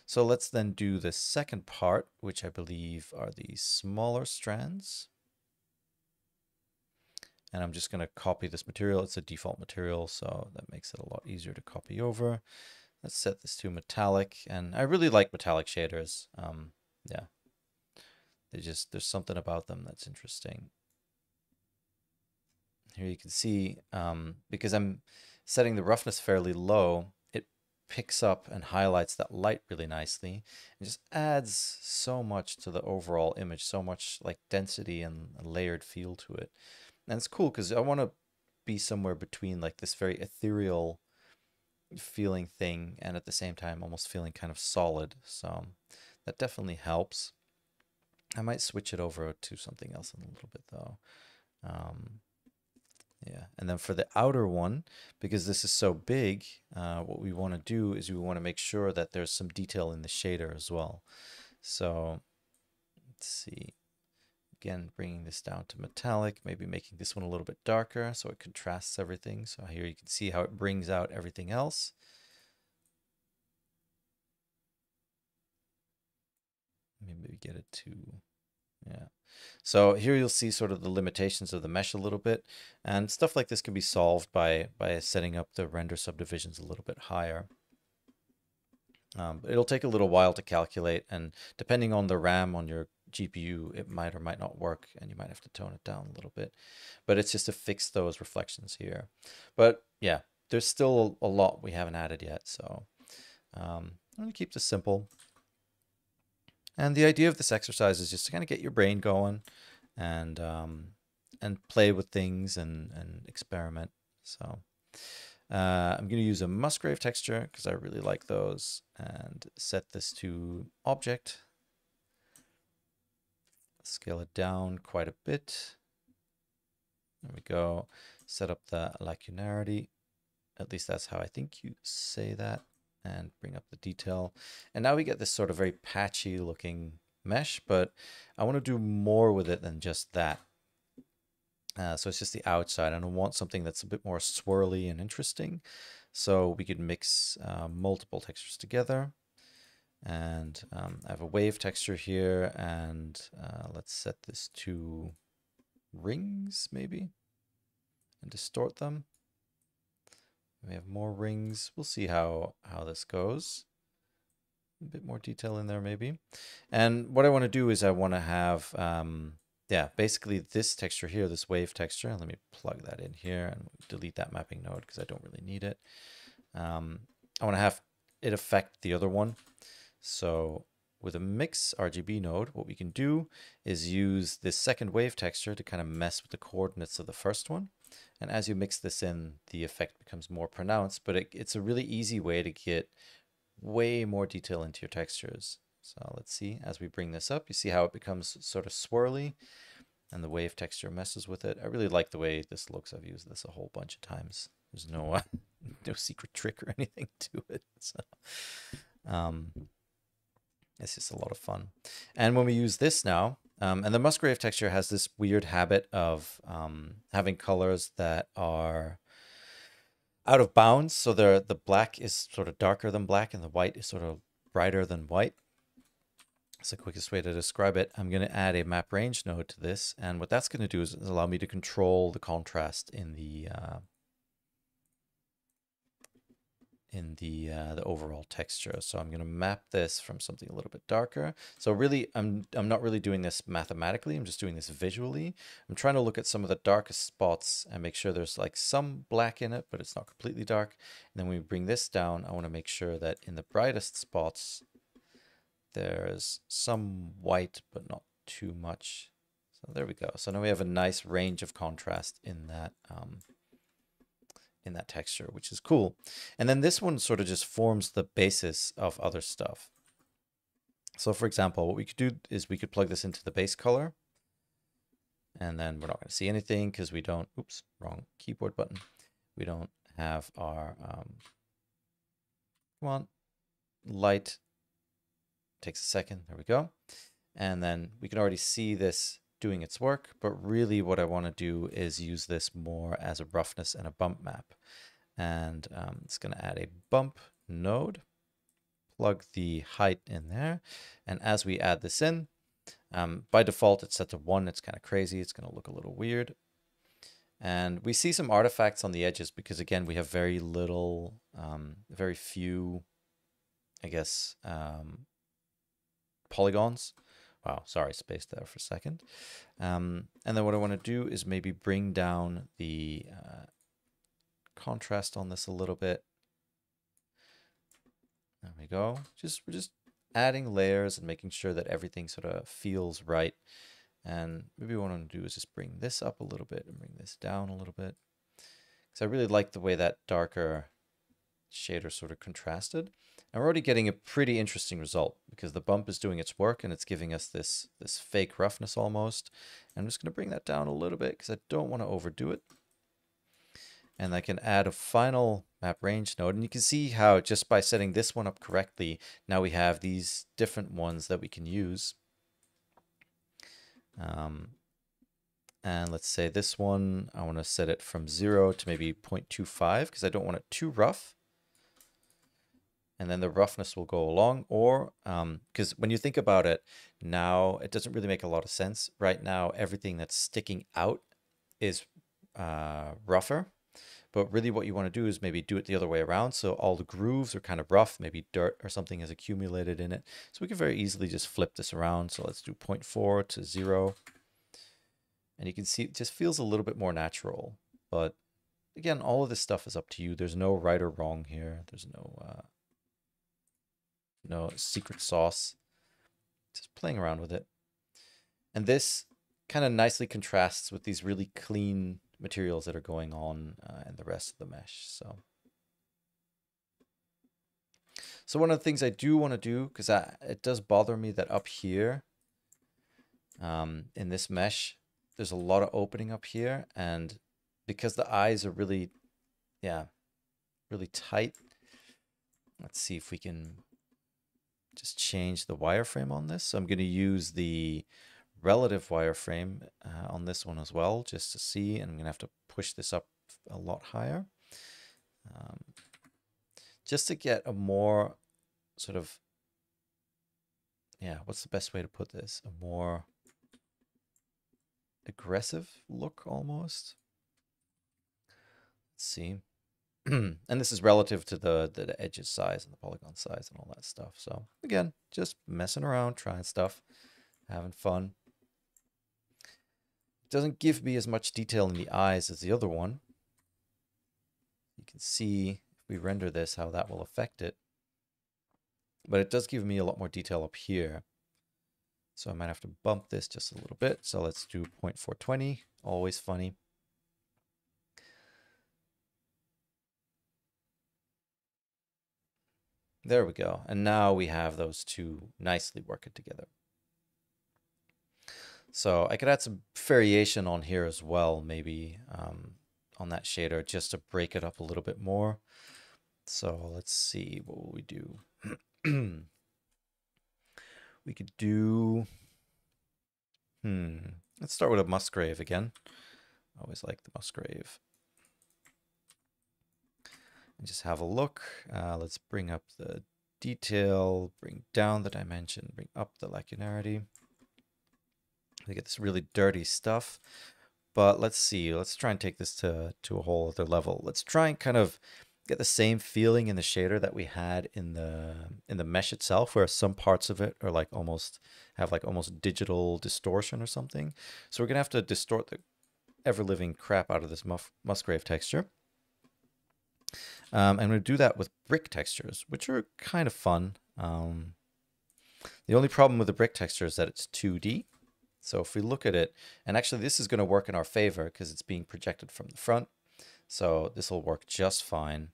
so let's then do the second part, which I believe are the smaller strands and I'm just going to copy this material. It's a default material, so that makes it a lot easier to copy over. Let's set this to metallic, and I really like metallic shaders. Um, yeah, they just there's something about them that's interesting. Here you can see um, because I'm setting the roughness fairly low, it picks up and highlights that light really nicely and just adds so much to the overall image, so much like density and layered feel to it. And it's cool because I want to be somewhere between like this very ethereal feeling thing and at the same time almost feeling kind of solid. So that definitely helps. I might switch it over to something else in a little bit though. Um, yeah, and then for the outer one, because this is so big, uh, what we want to do is we want to make sure that there's some detail in the shader as well. So let's see. Again, bringing this down to metallic, maybe making this one a little bit darker so it contrasts everything. So here you can see how it brings out everything else. Maybe get it to, yeah. So here you'll see sort of the limitations of the mesh a little bit. And stuff like this can be solved by, by setting up the render subdivisions a little bit higher. Um, but it'll take a little while to calculate and depending on the RAM on your GPU, it might or might not work, and you might have to tone it down a little bit. But it's just to fix those reflections here. But yeah, there's still a lot we haven't added yet, so um, I'm going to keep this simple. And the idea of this exercise is just to kind of get your brain going and um, and play with things and, and experiment. So uh, I'm going to use a Musgrave texture because I really like those and set this to object Scale it down quite a bit. There we go. Set up the lacunarity. At least that's how I think you say that. And bring up the detail. And now we get this sort of very patchy looking mesh, but I want to do more with it than just that. Uh, so it's just the outside, and I want something that's a bit more swirly and interesting. So we could mix uh, multiple textures together. And um, I have a wave texture here, and uh, let's set this to rings, maybe, and distort them. We have more rings. We'll see how, how this goes. A bit more detail in there, maybe. And what I want to do is I want to have, um, yeah, basically this texture here, this wave texture. Let me plug that in here and delete that mapping node because I don't really need it. Um, I want to have it affect the other one. So with a mix RGB node, what we can do is use this second wave texture to kind of mess with the coordinates of the first one. And as you mix this in, the effect becomes more pronounced, but it, it's a really easy way to get way more detail into your textures. So let's see, as we bring this up, you see how it becomes sort of swirly and the wave texture messes with it. I really like the way this looks. I've used this a whole bunch of times. There's no, uh, no secret trick or anything to it. So, um, it's just a lot of fun. And when we use this now, um, and the Musgrave texture has this weird habit of um, having colors that are out of bounds. So the the black is sort of darker than black, and the white is sort of brighter than white. It's the quickest way to describe it. I'm going to add a map range node to this, and what that's going to do is allow me to control the contrast in the uh, in the uh, the overall texture. So I'm going to map this from something a little bit darker. So really, I'm I'm not really doing this mathematically. I'm just doing this visually. I'm trying to look at some of the darkest spots and make sure there's like some black in it, but it's not completely dark. And then we bring this down, I want to make sure that in the brightest spots, there's some white, but not too much. So there we go. So now we have a nice range of contrast in that um, in that texture, which is cool. And then this one sort of just forms the basis of other stuff. So for example, what we could do is we could plug this into the base color. And then we're not going to see anything because we don't, oops, wrong keyboard button. We don't have our, um, come on, light. Takes a second. There we go. And then we can already see this doing its work, but really what I want to do is use this more as a roughness and a bump map. And um, it's going to add a bump node, plug the height in there. And as we add this in, um, by default, it's set to one. It's kind of crazy. It's going to look a little weird. And we see some artifacts on the edges because, again, we have very little, um, very few, I guess, um, polygons. Wow, sorry, spaced there for a second. Um, and then what I want to do is maybe bring down the uh, contrast on this a little bit. There we go. Just we're just adding layers and making sure that everything sort of feels right. And maybe what I want to do is just bring this up a little bit and bring this down a little bit. Because I really like the way that darker shader sort of contrasted. And we're already getting a pretty interesting result because the bump is doing its work and it's giving us this, this fake roughness almost. And I'm just going to bring that down a little bit because I don't want to overdo it. And I can add a final map range node. And you can see how just by setting this one up correctly, now we have these different ones that we can use. Um, and let's say this one, I want to set it from 0 to maybe 0.25 because I don't want it too rough and then the roughness will go along or because um, when you think about it now it doesn't really make a lot of sense. Right now everything that's sticking out is uh, rougher but really what you want to do is maybe do it the other way around. So all the grooves are kind of rough maybe dirt or something has accumulated in it. So we can very easily just flip this around. So let's do 0.4 to 0 and you can see it just feels a little bit more natural but again all of this stuff is up to you. There's no right or wrong here. There's no uh, no secret sauce. Just playing around with it. And this kind of nicely contrasts with these really clean materials that are going on uh, in the rest of the mesh. So, so one of the things I do want to do, because it does bother me that up here um, in this mesh, there's a lot of opening up here. And because the eyes are really, yeah, really tight, let's see if we can just change the wireframe on this. So I'm going to use the relative wireframe uh, on this one as well, just to see, and I'm going to have to push this up a lot higher. Um, just to get a more sort of, yeah, what's the best way to put this? A more aggressive look almost. Let's see. and this is relative to the, the, edges size and the polygon size and all that stuff. So again, just messing around, trying stuff, having fun. It doesn't give me as much detail in the eyes as the other one. You can see if we render this, how that will affect it. But it does give me a lot more detail up here. So I might have to bump this just a little bit. So let's do 0.420, always funny. There we go. And now we have those two nicely working together. So I could add some variation on here as well, maybe um, on that shader, just to break it up a little bit more. So let's see, what will we do? we could do, hmm, let's start with a Musgrave again. Always like the Musgrave just have a look. Uh, let's bring up the detail, bring down the dimension, bring up the lacunarity. We get this really dirty stuff. But let's see, let's try and take this to, to a whole other level. Let's try and kind of get the same feeling in the shader that we had in the in the mesh itself, where some parts of it are like almost have like almost digital distortion or something. So we're gonna have to distort the ever living crap out of this Musgrave texture. Um, I'm going to do that with brick textures, which are kind of fun. Um, the only problem with the brick texture is that it's 2D. So if we look at it, and actually this is going to work in our favor because it's being projected from the front. So this will work just fine.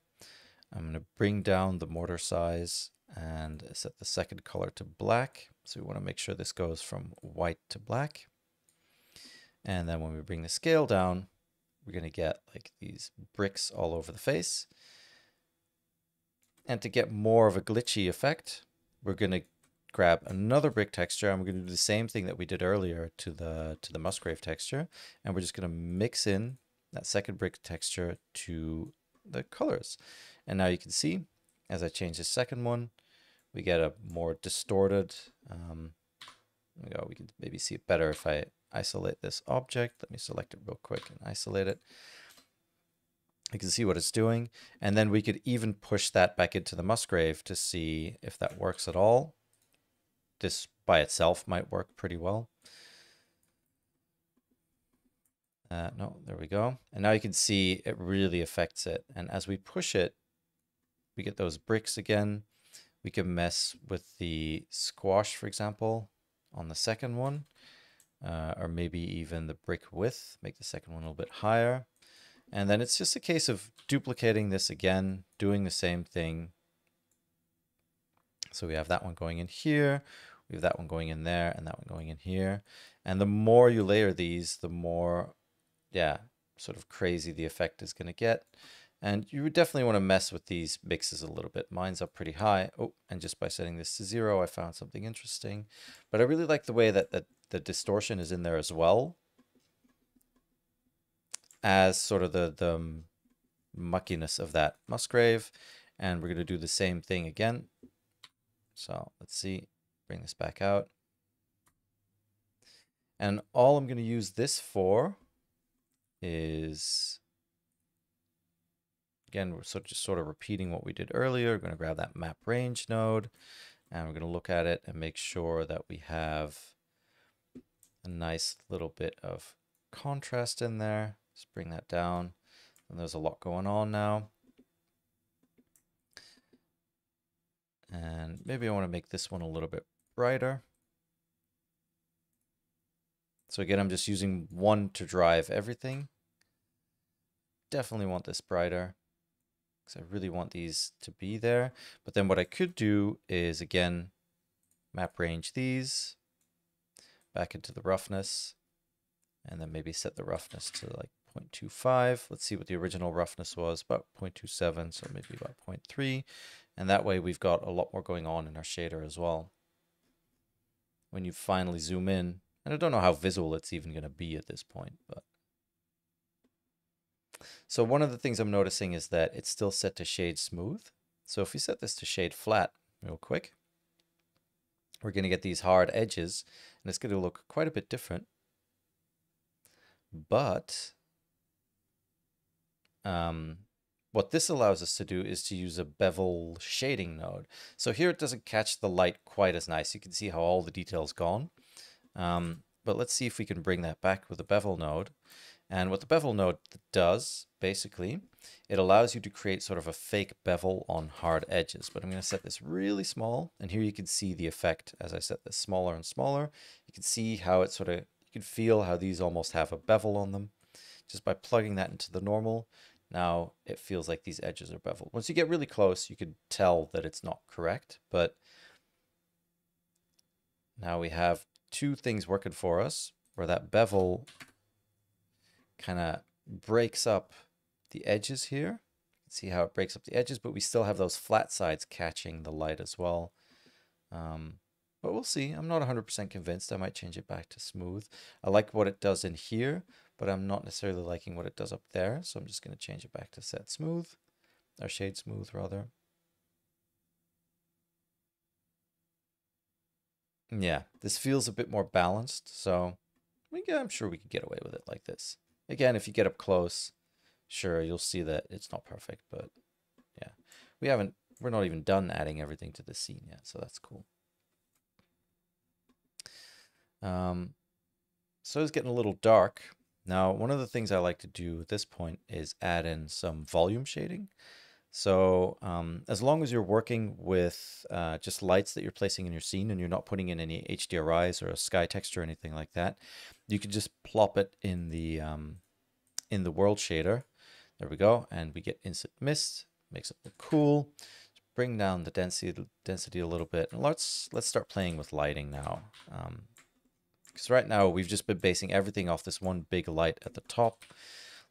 I'm going to bring down the mortar size and set the second color to black. So we want to make sure this goes from white to black. And then when we bring the scale down, we're going to get like these bricks all over the face. And to get more of a glitchy effect, we're going to grab another brick texture and we're going to do the same thing that we did earlier to the to the Musgrave texture. And we're just going to mix in that second brick texture to the colors. And now you can see, as I change the second one, we get a more distorted, um, we go, we can maybe see it better if I isolate this object. Let me select it real quick and isolate it. You can see what it's doing. And then we could even push that back into the Musgrave to see if that works at all. This by itself might work pretty well. Uh, no, there we go. And now you can see it really affects it. And as we push it, we get those bricks again. We can mess with the squash, for example, on the second one uh, or maybe even the brick width, make the second one a little bit higher. And then it's just a case of duplicating this again, doing the same thing. So we have that one going in here, we have that one going in there, and that one going in here. And the more you layer these, the more, yeah, sort of crazy the effect is going to get. And you would definitely want to mess with these mixes a little bit. Mine's up pretty high. Oh, and just by setting this to zero, I found something interesting. But I really like the way that, that the distortion is in there as well as sort of the, the muckiness of that Musgrave. And we're going to do the same thing again. So let's see, bring this back out. And all I'm going to use this for is, again, we're sort of just sort of repeating what we did earlier. We're going to grab that map range node and we're going to look at it and make sure that we have a nice little bit of contrast in there. Just bring that down. And there's a lot going on now. And maybe I want to make this one a little bit brighter. So again, I'm just using one to drive everything. Definitely want this brighter because I really want these to be there. But then what I could do is again, map range these back into the roughness and then maybe set the roughness to like 0.25. Let's see what the original roughness was, about 0.27, so maybe about 0.3. And that way we've got a lot more going on in our shader as well. When you finally zoom in, and I don't know how visual it's even going to be at this point, but. So one of the things I'm noticing is that it's still set to shade smooth. So if we set this to shade flat real quick, we're going to get these hard edges and it's going to look quite a bit different. But um, what this allows us to do is to use a bevel shading node. So here it doesn't catch the light quite as nice. You can see how all the detail's gone. Um, but let's see if we can bring that back with a bevel node. And what the bevel node does, basically, it allows you to create sort of a fake bevel on hard edges. But I'm going to set this really small. And here you can see the effect as I set this smaller and smaller. You can see how it sort of, you can feel how these almost have a bevel on them. Just by plugging that into the normal, now it feels like these edges are beveled. Once you get really close, you could tell that it's not correct. But now we have two things working for us where that bevel kind of breaks up the edges here. See how it breaks up the edges, but we still have those flat sides catching the light as well. Um, but we'll see. I'm not 100% convinced. I might change it back to smooth. I like what it does in here, but I'm not necessarily liking what it does up there. So I'm just going to change it back to set smooth, or shade smooth rather. Yeah, this feels a bit more balanced. So yeah, I'm sure we could get away with it like this. Again, if you get up close, sure, you'll see that it's not perfect, but yeah, we haven't, we're not even done adding everything to the scene yet, so that's cool. Um, so it's getting a little dark. Now, one of the things I like to do at this point is add in some volume shading. So um, as long as you're working with uh, just lights that you're placing in your scene and you're not putting in any HDRIs or a sky texture or anything like that, you can just plop it in the um, in the world shader. There we go, and we get instant mist, makes it look cool. Bring down the density density a little bit, and let's let's start playing with lighting now. Because um, right now we've just been basing everything off this one big light at the top.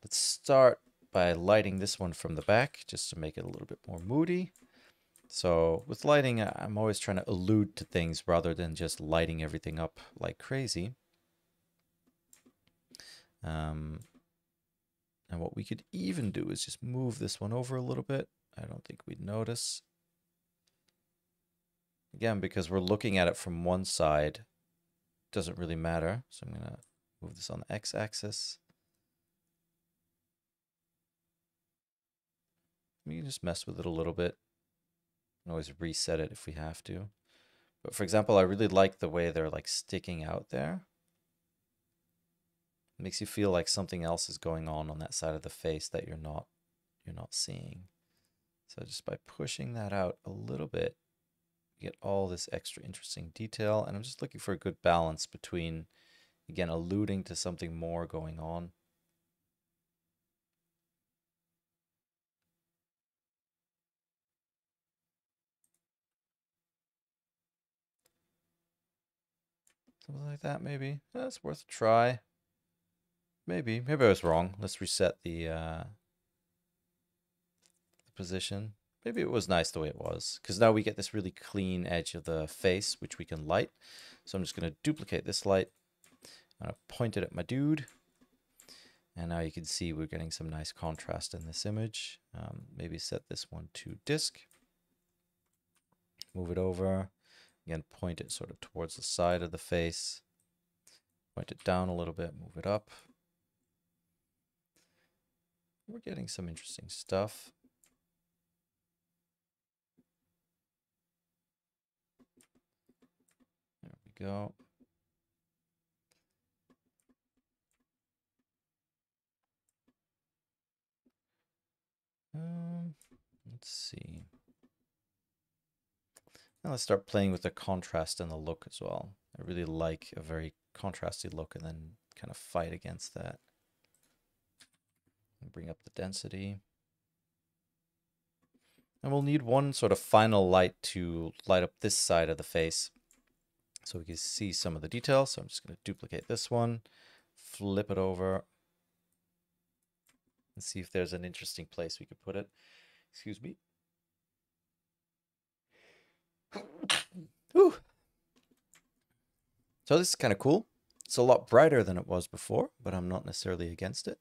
Let's start by lighting this one from the back just to make it a little bit more moody. So with lighting, I'm always trying to allude to things rather than just lighting everything up like crazy. Um, and what we could even do is just move this one over a little bit. I don't think we'd notice. Again, because we're looking at it from one side, doesn't really matter. So I'm going to move this on the x-axis. We can just mess with it a little bit. can always reset it if we have to. But for example, I really like the way they're like sticking out there. It makes you feel like something else is going on on that side of the face that you're not you're not seeing. So just by pushing that out a little bit, you get all this extra interesting detail. And I'm just looking for a good balance between, again, alluding to something more going on Something like that, maybe. That's worth a try. Maybe. Maybe I was wrong. Let's reset the, uh, the position. Maybe it was nice the way it was. Because now we get this really clean edge of the face, which we can light. So I'm just going to duplicate this light. I'm going to point it at my dude. And now you can see we're getting some nice contrast in this image. Um, maybe set this one to disk. Move it over. Again, point it sort of towards the side of the face. Point it down a little bit, move it up. We're getting some interesting stuff. There we go. Um, let's see. Now let's start playing with the contrast and the look as well. I really like a very contrasty look and then kind of fight against that. Bring up the density. And we'll need one sort of final light to light up this side of the face so we can see some of the details. So I'm just going to duplicate this one, flip it over, and see if there's an interesting place we could put it. Excuse me. So this is kind of cool. It's a lot brighter than it was before, but I'm not necessarily against it.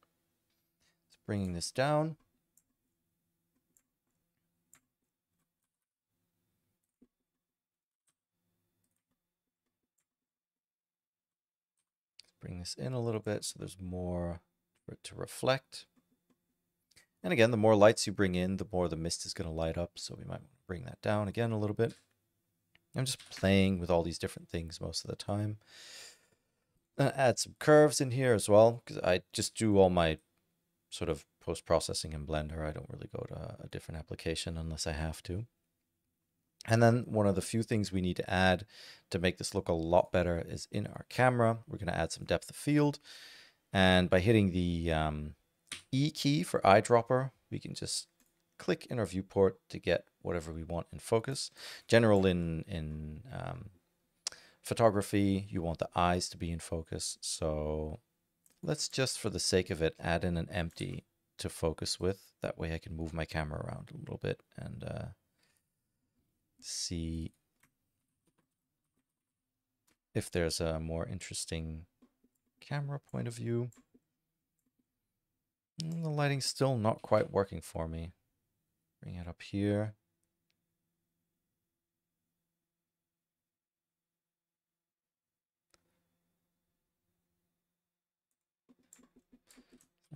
Bringing this down. bring this in a little bit so there's more for it to reflect. And again, the more lights you bring in, the more the mist is going to light up. So we might bring that down again a little bit. I'm just playing with all these different things most of the time. Uh, add some curves in here as well, because I just do all my sort of post-processing in Blender. I don't really go to a different application unless I have to. And then one of the few things we need to add to make this look a lot better is in our camera. We're going to add some depth of field. And by hitting the um, E key for eyedropper, we can just click in our viewport to get whatever we want in focus. General in, in um, photography, you want the eyes to be in focus. So let's just, for the sake of it, add in an empty to focus with. That way I can move my camera around a little bit and uh, see if there's a more interesting camera point of view. Mm, the lighting's still not quite working for me. Bring it up here.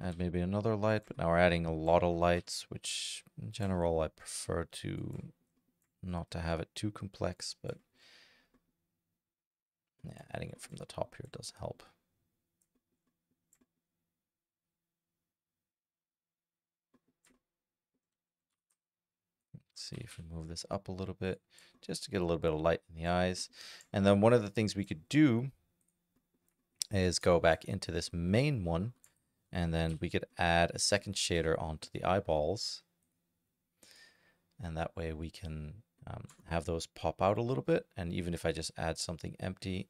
Add maybe another light, but now we're adding a lot of lights, which in general I prefer to not to have it too complex, but yeah, adding it from the top here does help. Let's see if we move this up a little bit, just to get a little bit of light in the eyes. And then one of the things we could do is go back into this main one, and then we could add a second shader onto the eyeballs. And that way we can um, have those pop out a little bit. And even if I just add something empty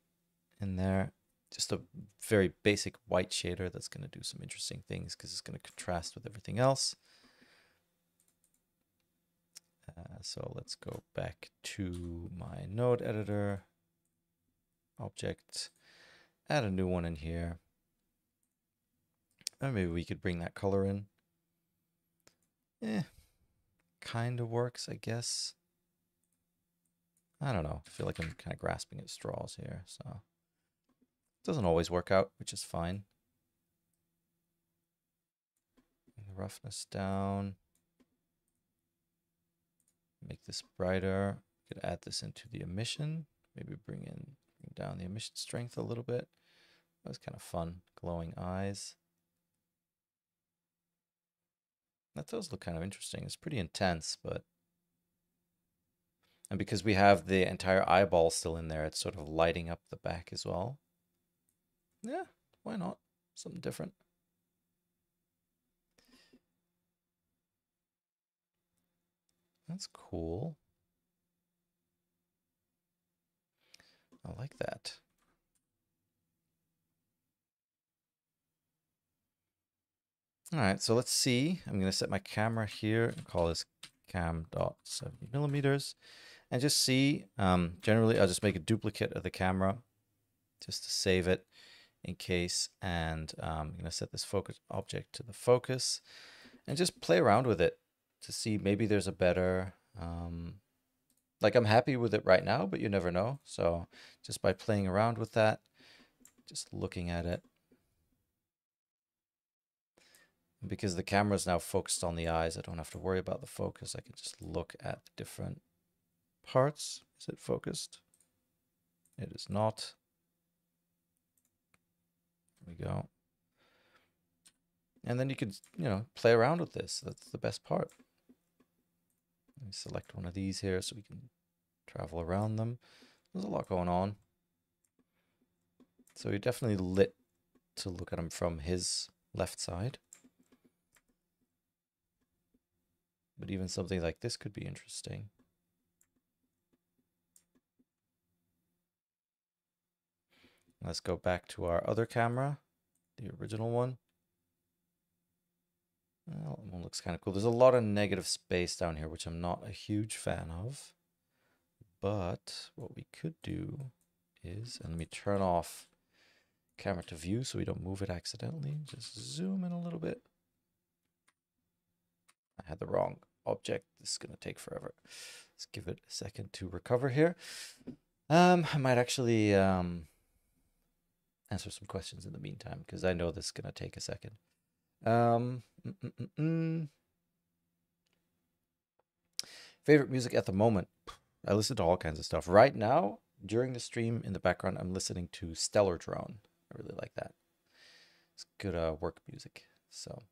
in there, just a very basic white shader that's going to do some interesting things because it's going to contrast with everything else. Uh, so let's go back to my node editor, object, add a new one in here. And maybe we could bring that color in. Eh, kind of works, I guess. I don't know. I feel like I'm kind of grasping at straws here, so it doesn't always work out, which is fine. The roughness down. Make this brighter. Could add this into the emission. Maybe bring in bring down the emission strength a little bit. That was kind of fun. Glowing eyes. That does look kind of interesting. It's pretty intense, but and because we have the entire eyeball still in there, it's sort of lighting up the back as well. Yeah, why not? Something different. That's cool. I like that. All right, so let's see. I'm going to set my camera here and call this cam dot 70 millimeters and just see. Um, generally, I'll just make a duplicate of the camera just to save it in case. And um, I'm going to set this focus object to the focus and just play around with it to see maybe there's a better, um, like I'm happy with it right now, but you never know. So just by playing around with that, just looking at it, because the camera is now focused on the eyes, I don't have to worry about the focus. I can just look at the different parts. Is it focused? It is not. There we go. And then you could, you know, play around with this. That's the best part. Let me select one of these here so we can travel around them. There's a lot going on. So you're definitely lit to look at him from his left side. But even something like this could be interesting. Let's go back to our other camera, the original one. Well, that one looks kind of cool. There's a lot of negative space down here, which I'm not a huge fan of. but what we could do is, and let me turn off camera to view so we don't move it accidentally. Just zoom in a little bit. I had the wrong object. This is going to take forever. Let's give it a second to recover here. Um, I might actually um, answer some questions in the meantime because I know this is going to take a second. Um, mm -mm -mm, mm. Favorite music at the moment? I listen to all kinds of stuff. Right now, during the stream in the background, I'm listening to Stellardrone. I really like that. It's good uh, work music. So,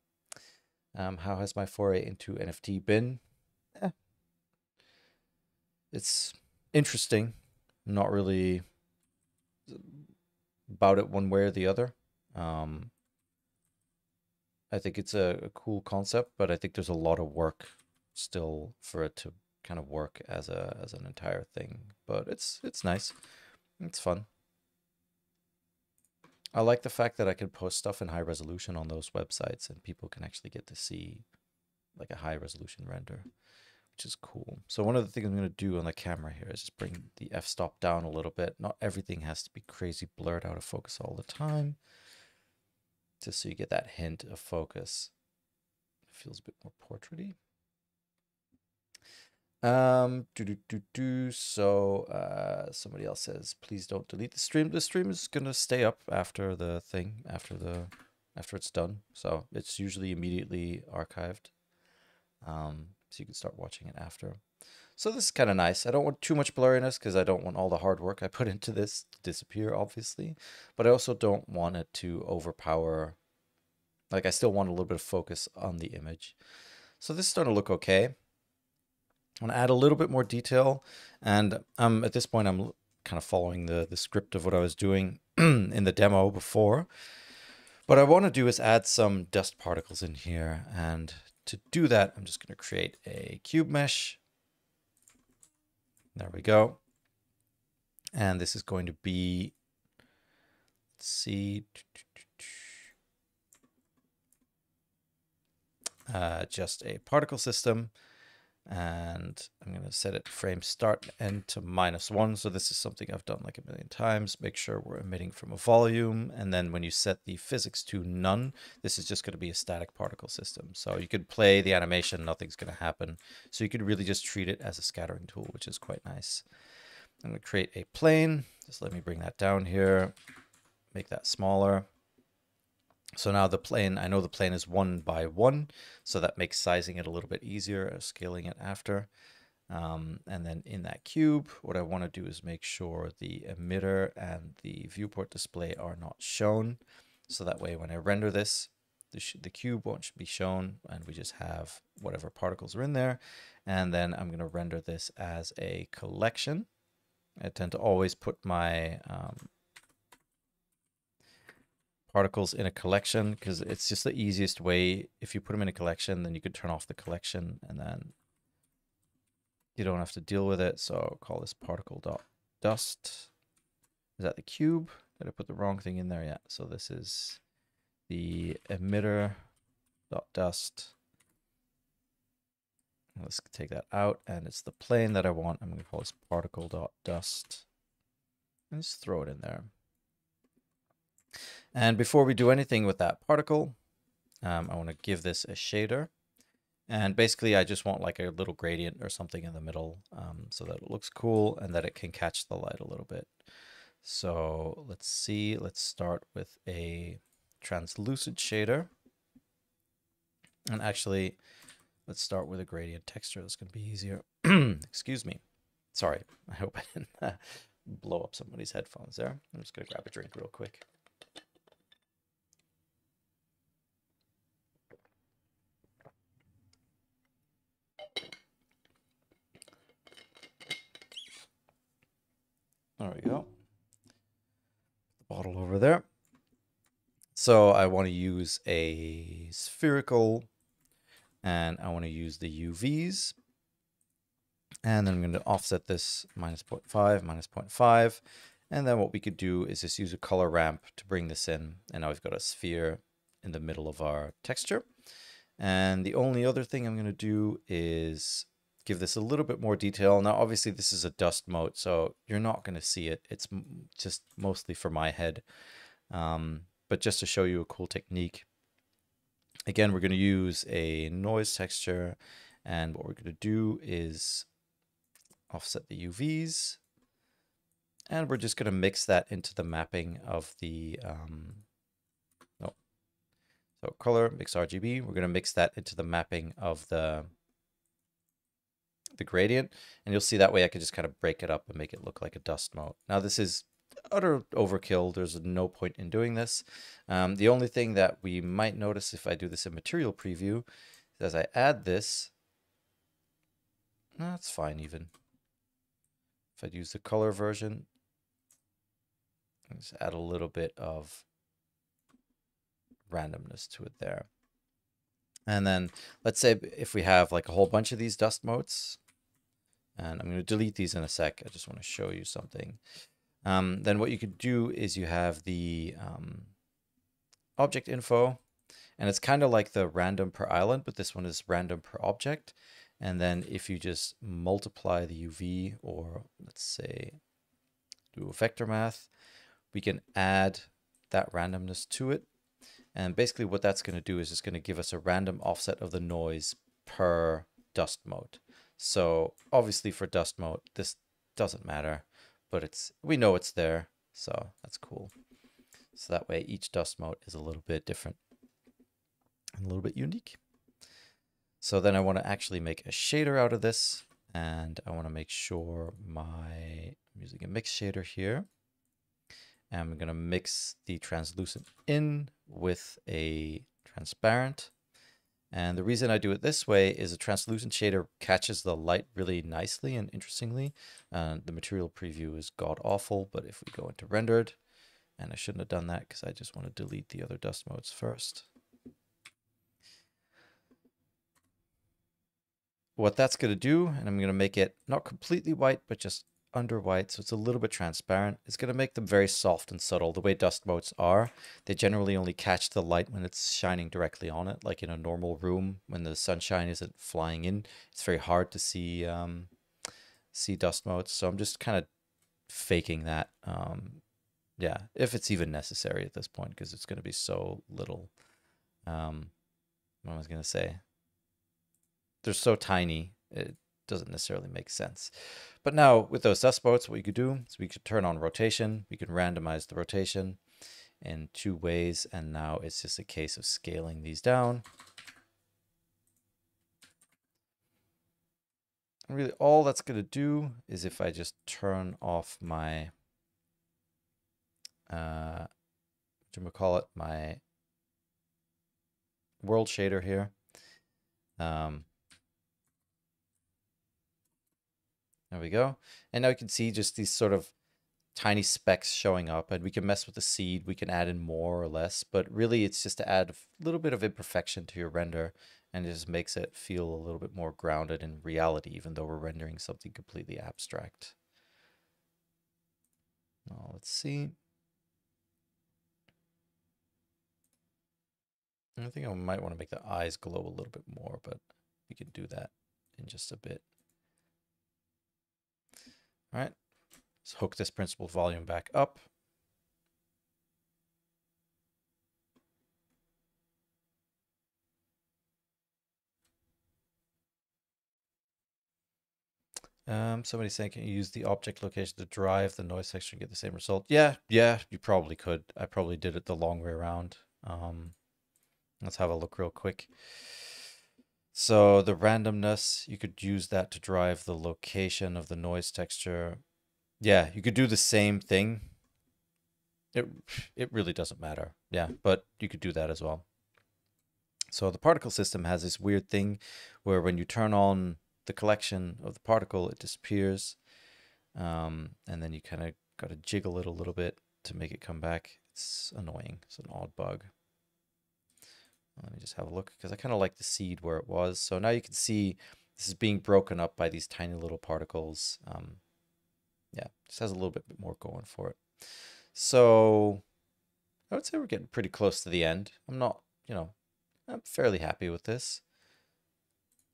um, how has my foray into NFT been? Eh. It's interesting. Not really about it one way or the other. Um, I think it's a, a cool concept, but I think there's a lot of work still for it to kind of work as a as an entire thing. But it's it's nice. It's fun. I like the fact that I can post stuff in high resolution on those websites and people can actually get to see like a high resolution render, which is cool. So one of the things I'm going to do on the camera here is just bring the f-stop down a little bit. Not everything has to be crazy blurred out of focus all the time. Just so you get that hint of focus. It feels a bit more portraity. Um, do do do do. So, uh, somebody else says, please don't delete the stream. The stream is gonna stay up after the thing, after the, after it's done. So it's usually immediately archived. Um, so you can start watching it after. So this is kind of nice. I don't want too much blurriness because I don't want all the hard work I put into this to disappear, obviously. But I also don't want it to overpower. Like I still want a little bit of focus on the image. So this is starting to look okay. I want to add a little bit more detail. And um, at this point, I'm kind of following the, the script of what I was doing in the demo before. What I want to do is add some dust particles in here. And to do that, I'm just going to create a cube mesh. There we go. And this is going to be, let's see, uh, just a particle system and I'm going to set it frame start end to minus one. So this is something I've done like a million times. Make sure we're emitting from a volume. And then when you set the physics to none, this is just going to be a static particle system. So you could play the animation, nothing's going to happen. So you could really just treat it as a scattering tool, which is quite nice. I'm going to create a plane. Just let me bring that down here, make that smaller. So now the plane, I know the plane is one by one, so that makes sizing it a little bit easier, uh, scaling it after. Um, and then in that cube, what I want to do is make sure the emitter and the viewport display are not shown. So that way, when I render this, the, the cube won't be shown and we just have whatever particles are in there. And then I'm going to render this as a collection. I tend to always put my um, particles in a collection because it's just the easiest way. If you put them in a collection, then you could turn off the collection and then you don't have to deal with it. So I'll call this particle dot dust. Is that the cube? Did I put the wrong thing in there? Yeah. So this is the emitter dot dust. Let's take that out and it's the plane that I want. I'm going to call this particle dot dust and just throw it in there. And before we do anything with that particle, um, I want to give this a shader. And basically, I just want like a little gradient or something in the middle um, so that it looks cool and that it can catch the light a little bit. So let's see, let's start with a translucent shader. And actually, let's start with a gradient texture. That's going to be easier. Excuse me. Sorry, I hope I didn't uh, blow up somebody's headphones there. I'm just going to grab a drink real quick. There we go. The bottle over there. So I want to use a spherical and I want to use the UVs. And then I'm going to offset this minus 0.5, minus 0.5. And then what we could do is just use a color ramp to bring this in. And now we've got a sphere in the middle of our texture. And the only other thing I'm going to do is give this a little bit more detail. Now, obviously, this is a dust mote, so you're not going to see it. It's just mostly for my head. Um, but just to show you a cool technique, again, we're going to use a noise texture. And what we're going to do is offset the UVs. And we're just going to mix that into the mapping of the, um, no. So color, mix RGB. We're going to mix that into the mapping of the the gradient. And you'll see that way I could just kind of break it up and make it look like a dust mote. Now this is utter overkill. There's no point in doing this. Um, the only thing that we might notice if I do this in material preview is as I add this, that's fine even. If I'd use the color version, just add a little bit of randomness to it there. And then let's say if we have like a whole bunch of these dust motes, and I'm going to delete these in a sec. I just want to show you something. Um, then what you could do is you have the um, object info, and it's kind of like the random per island, but this one is random per object. And then if you just multiply the UV, or let's say do a vector math, we can add that randomness to it. And basically what that's going to do is it's going to give us a random offset of the noise per dust mote. So obviously for dust mote, this doesn't matter, but it's we know it's there, so that's cool. So that way each dust mote is a little bit different and a little bit unique. So then I want to actually make a shader out of this, and I want to make sure my, I'm using a mix shader here. And I'm going to mix the translucent in with a transparent. And the reason I do it this way is a translucent shader catches the light really nicely and interestingly. Uh, the material preview is god awful, but if we go into rendered, and I shouldn't have done that because I just want to delete the other dust modes first. What that's going to do, and I'm going to make it not completely white, but just under white, so it's a little bit transparent. It's going to make them very soft and subtle. The way dust motes are, they generally only catch the light when it's shining directly on it, like in a normal room when the sunshine isn't flying in. It's very hard to see um, see dust motes, so I'm just kind of faking that. Um, yeah, if it's even necessary at this point, because it's going to be so little. Um, what I was going to say, they're so tiny. It doesn't necessarily make sense. But now with those dust motes, what we could do is we could turn on rotation. We can randomize the rotation in two ways. And now it's just a case of scaling these down. And really all that's going to do is if I just turn off my, uh, what we call it, my world shader here. Um, There we go. And now you can see just these sort of tiny specks showing up and we can mess with the seed. We can add in more or less, but really it's just to add a little bit of imperfection to your render and it just makes it feel a little bit more grounded in reality, even though we're rendering something completely abstract. Now let's see. I think I might want to make the eyes glow a little bit more, but we can do that in just a bit. All right, let's hook this principled volume back up. Um, somebody's saying, can you use the object location to drive the noise section and get the same result? Yeah, yeah, you probably could. I probably did it the long way around. Um, let's have a look real quick. So the randomness, you could use that to drive the location of the noise texture. Yeah, you could do the same thing. It it really doesn't matter. Yeah, but you could do that as well. So the particle system has this weird thing where when you turn on the collection of the particle, it disappears. Um, and then you kind of got to jiggle it a little bit to make it come back. It's annoying. It's an odd bug. Let me just have a look because I kind of like the seed where it was. So now you can see this is being broken up by these tiny little particles. Um, yeah, just has a little bit more going for it. So I would say we're getting pretty close to the end. I'm not, you know, I'm fairly happy with this.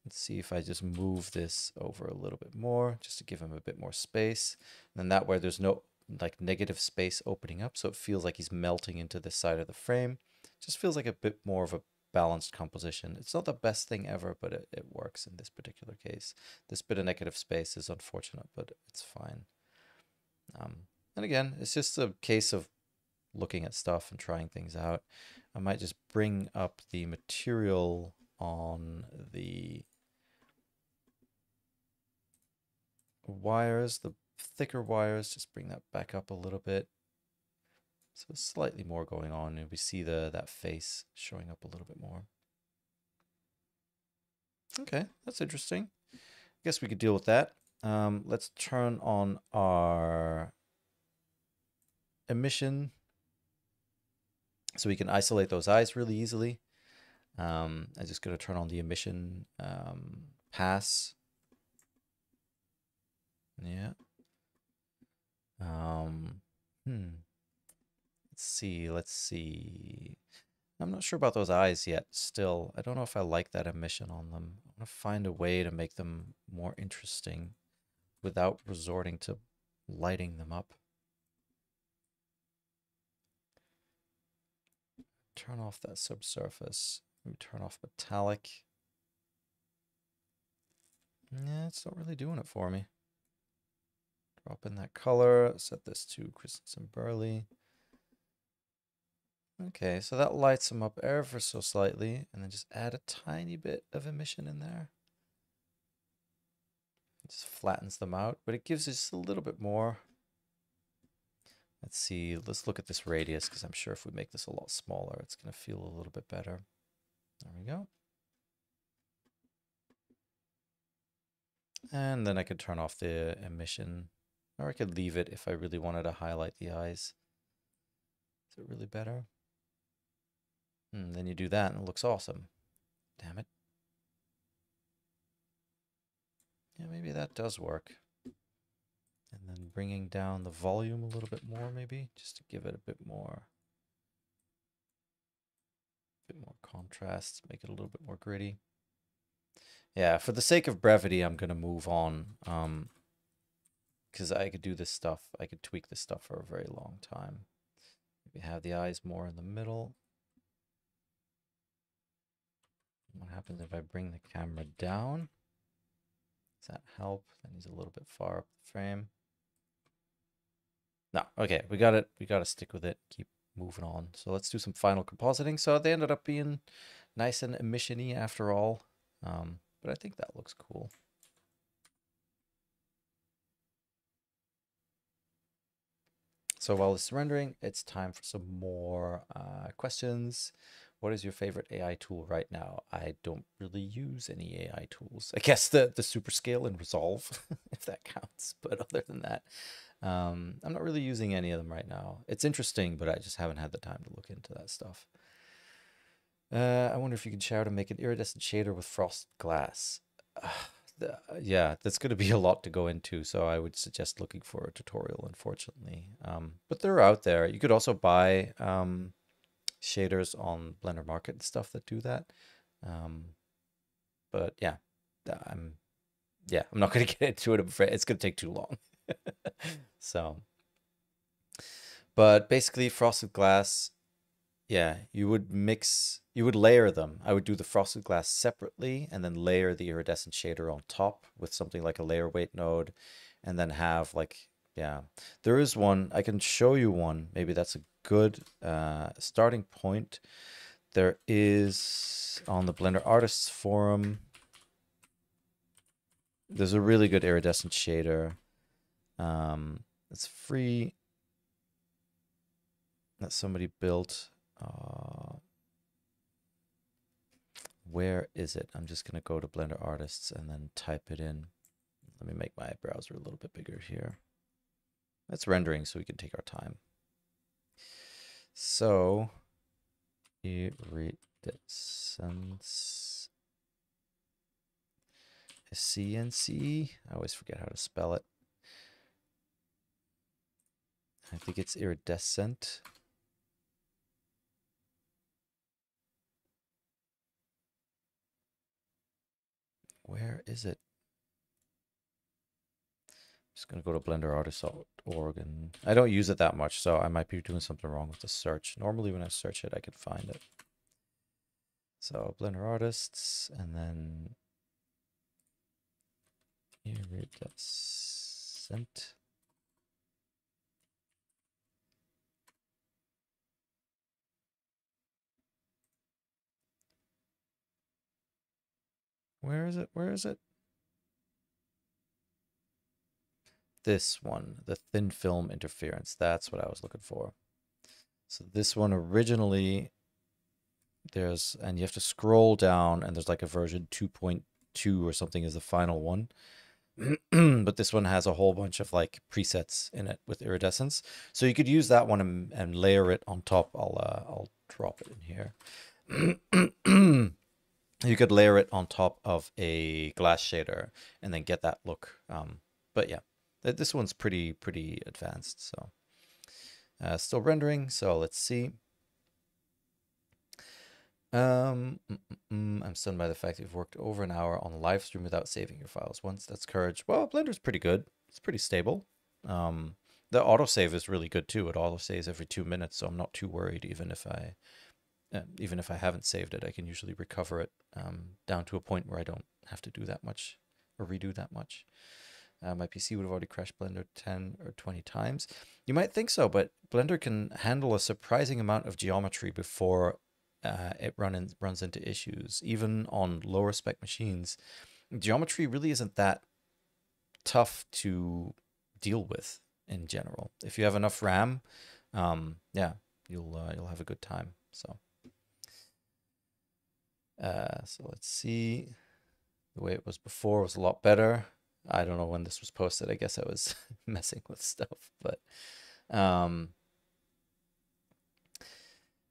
Let's see if I just move this over a little bit more, just to give him a bit more space. And then that way there's no like negative space opening up, so it feels like he's melting into the side of the frame. Just feels like a bit more of a balanced composition. It's not the best thing ever, but it, it works in this particular case. This bit of negative space is unfortunate, but it's fine. Um, and again, it's just a case of looking at stuff and trying things out. I might just bring up the material on the wires, the thicker wires, just bring that back up a little bit. So slightly more going on and we see the that face showing up a little bit more. Okay, that's interesting. I guess we could deal with that. Um, let's turn on our emission so we can isolate those eyes really easily. Um, I'm just going to turn on the emission um, pass. Yeah. Um, hmm. Let's see. Let's see. I'm not sure about those eyes yet. Still, I don't know if I like that emission on them. I want to find a way to make them more interesting without resorting to lighting them up. Turn off that subsurface. Maybe turn off metallic. Yeah, it's not really doing it for me. Drop in that color, set this to Christensen Burley. Okay, so that lights them up ever so slightly, and then just add a tiny bit of emission in there. It just flattens them out, but it gives us a little bit more. Let's see, let's look at this radius, because I'm sure if we make this a lot smaller, it's going to feel a little bit better. There we go. And then I could turn off the emission or I could leave it if I really wanted to highlight the eyes. Is it really better? And hmm, then you do that and it looks awesome. Damn it. Yeah, maybe that does work. And then bringing down the volume a little bit more, maybe, just to give it a bit more, a bit more contrast, make it a little bit more gritty. Yeah, for the sake of brevity, I'm going to move on. Um, because I could do this stuff. I could tweak this stuff for a very long time. Maybe have the eyes more in the middle. What happens if I bring the camera down? Does that help? Then he's a little bit far up the frame. No, okay, we got it. We got to stick with it. Keep moving on. So let's do some final compositing. So they ended up being nice and emissiony after all. Um, but I think that looks cool. So while it's rendering, it's time for some more uh, questions. What is your favorite AI tool right now? I don't really use any AI tools. I guess the, the Superscale and Resolve, if that counts. But other than that, um, I'm not really using any of them right now. It's interesting, but I just haven't had the time to look into that stuff. Uh, I wonder if you could share to make an iridescent shader with frost glass. Uh, yeah, that's going to be a lot to go into. So I would suggest looking for a tutorial, unfortunately. Um, but they're out there. You could also buy um, shaders on Blender Market and stuff that do that. Um, but yeah, I'm yeah, I'm not going to get into it. I'm afraid it's going to take too long. so, but basically, frosted glass yeah, you would mix, you would layer them. I would do the frosted glass separately and then layer the iridescent shader on top with something like a layer weight node and then have like, yeah, there is one, I can show you one. Maybe that's a good uh, starting point. There is on the Blender Artists Forum, there's a really good iridescent shader. Um, it's free that somebody built. Uh, where is it? I'm just going to go to Blender Artists and then type it in. Let me make my browser a little bit bigger here. It's rendering so we can take our time. So, iridescence. CNC. I always forget how to spell it. I think it's iridescent. where is it? Just gonna go to Blender blenderartist.org and I don't use it that much, so I might be doing something wrong with the search. Normally when I search it, I can find it. So Blender Artists, and then sent. Where is it? Where is it? This one, the thin film interference. That's what I was looking for. So this one originally there's and you have to scroll down and there's like a version 2.2 or something is the final one. but this one has a whole bunch of like presets in it with iridescence. So you could use that one and, and layer it on top. I'll uh, I'll drop it in here. you could layer it on top of a glass shader and then get that look. Um, but yeah, this one's pretty, pretty advanced. So uh, still rendering. So let's see. Um, mm, mm, mm, I'm stunned by the fact that you've worked over an hour on live stream without saving your files once. That's courage. Well, Blender's pretty good. It's pretty stable. Um, the autosave is really good too. It auto saves every two minutes, so I'm not too worried even if I uh, even if I haven't saved it, I can usually recover it um, down to a point where I don't have to do that much or redo that much. Uh, my PC would have already crashed Blender 10 or 20 times. You might think so, but Blender can handle a surprising amount of geometry before uh, it run in, runs into issues. Even on lower spec machines, geometry really isn't that tough to deal with in general. If you have enough RAM, um, yeah, you'll uh, you'll have a good time. So. Uh, so let's see. The way it was before was a lot better. I don't know when this was posted. I guess I was messing with stuff, but um,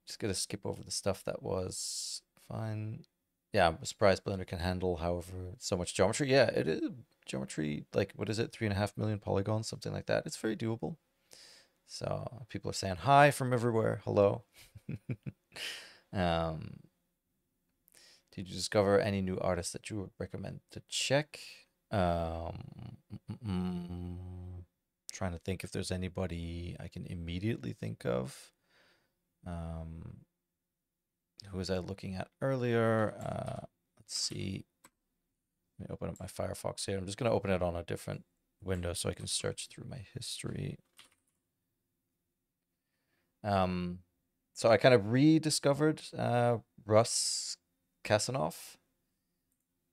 just gonna skip over the stuff that was fine. Yeah, I'm surprised Blender can handle, however, so much geometry. Yeah, it is geometry. Like, what is it? Three and a half million polygons, something like that. It's very doable. So people are saying hi from everywhere. Hello. um, did you discover any new artists that you would recommend to check? Um, mm, mm, trying to think if there's anybody I can immediately think of. Um, who was I looking at earlier? Uh, let's see. Let me open up my Firefox here. I'm just going to open it on a different window so I can search through my history. Um, so I kind of rediscovered uh, Rus Khasanov.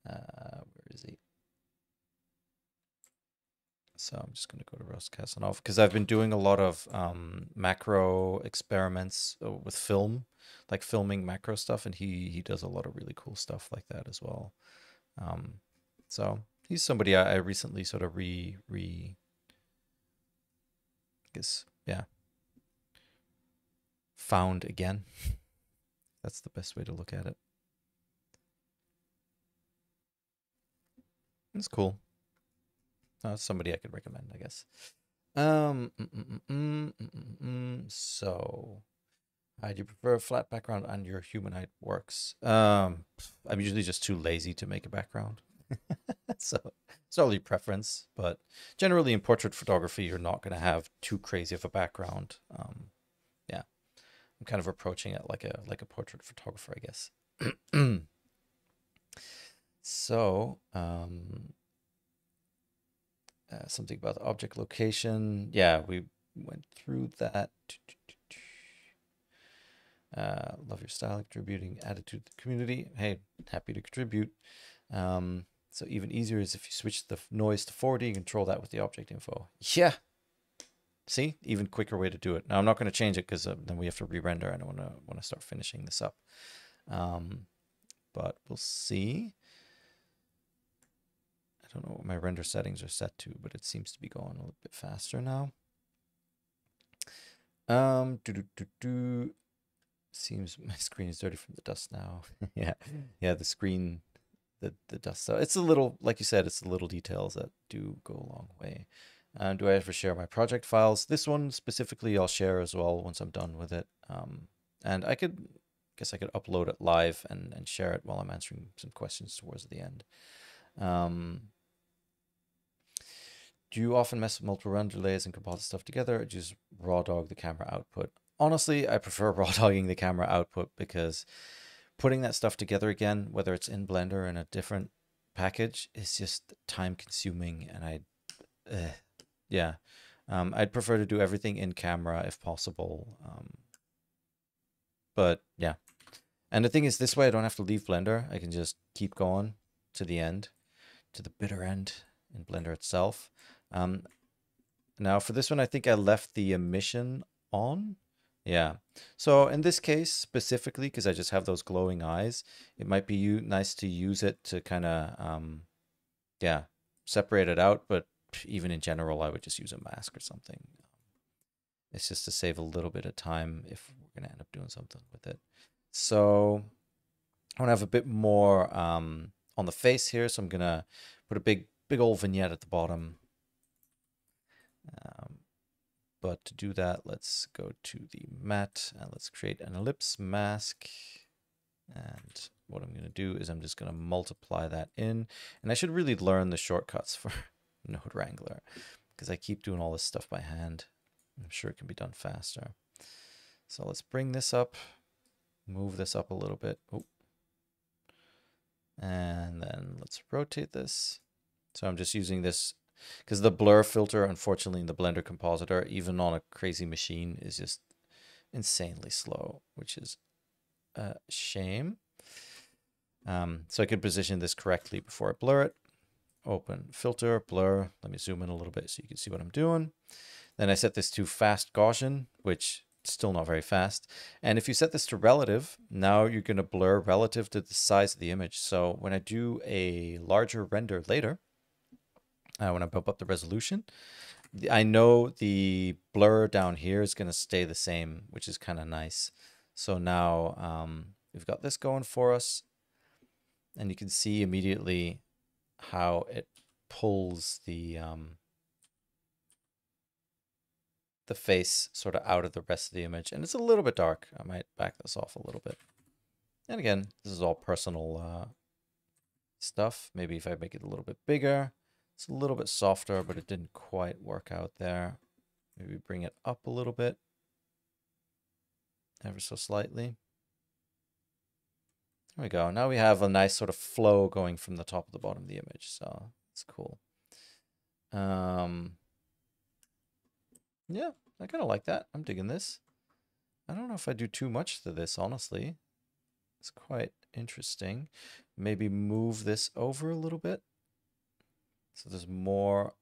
Uh, where is he? So I'm just going to go to Rus Khasanov because I've been doing a lot of um, macro experiments uh, with film, like filming macro stuff, and he he does a lot of really cool stuff like that as well. Um, so he's somebody I, I recently sort of re re. I guess yeah. Found again. That's the best way to look at it. It's cool. Uh, somebody I could recommend, I guess. Um, mm, mm, mm, so, I do prefer a flat background and your humanoid works? Um, I'm usually just too lazy to make a background. so it's your preference, but generally in portrait photography, you're not going to have too crazy of a background. Um, yeah, I'm kind of approaching it like a like a portrait photographer, I guess. So, um, uh, something about the object location. Yeah, we went through that. Uh, love your style, contributing attitude to the community. Hey, happy to contribute. Um, so even easier is if you switch the noise to 4D and control that with the object info. Yeah. See, even quicker way to do it. Now I'm not going to change it because uh, then we have to re-render I don't want to want to start finishing this up. Um, but we'll see don't know what my render settings are set to, but it seems to be going a little bit faster now. Um. Seems my screen is dirty from the dust now. yeah, yeah. The screen, the the dust. So it's a little, like you said, it's the little details that do go a long way. Um, do I ever share my project files? This one specifically, I'll share as well once I'm done with it. Um, and I could, guess I could upload it live and and share it while I'm answering some questions towards the end. Um, do you often mess with multiple render layers and composite stuff together or just raw dog the camera output? Honestly, I prefer raw dogging the camera output because putting that stuff together again, whether it's in Blender or in a different package, is just time consuming and I, uh, yeah. Um, I'd prefer to do everything in camera if possible. Um, but yeah. And the thing is, this way I don't have to leave Blender. I can just keep going to the end, to the bitter end in Blender itself. Um, now for this one, I think I left the emission on. Yeah. So in this case specifically, because I just have those glowing eyes, it might be you nice to use it to kind of, um, yeah, separate it out. But even in general, I would just use a mask or something. It's just to save a little bit of time if we're going to end up doing something with it. So I want to have a bit more um, on the face here. So I'm going to put a big, big old vignette at the bottom. Um, but to do that, let's go to the matte and let's create an ellipse mask. And what I'm going to do is I'm just going to multiply that in. And I should really learn the shortcuts for Node Wrangler because I keep doing all this stuff by hand. I'm sure it can be done faster. So let's bring this up, move this up a little bit. Oh. And then let's rotate this. So I'm just using this because the blur filter, unfortunately, in the Blender compositor, even on a crazy machine, is just insanely slow, which is a shame. Um, so I could position this correctly before I blur it. Open filter, blur. Let me zoom in a little bit so you can see what I'm doing. Then I set this to fast Gaussian, which still not very fast. And if you set this to relative, now you're going to blur relative to the size of the image. So when I do a larger render later, uh, when I bump up the resolution, I know the blur down here is going to stay the same, which is kind of nice. So now um, we've got this going for us. And you can see immediately how it pulls the um, the face sort of out of the rest of the image. And it's a little bit dark. I might back this off a little bit. And again, this is all personal uh, stuff. Maybe if I make it a little bit bigger, it's a little bit softer, but it didn't quite work out there. Maybe bring it up a little bit, ever so slightly. There we go. Now we have a nice sort of flow going from the top to the bottom of the image. So it's cool. Um, yeah, I kind of like that. I'm digging this. I don't know if I do too much to this, honestly. It's quite interesting. Maybe move this over a little bit. So there's more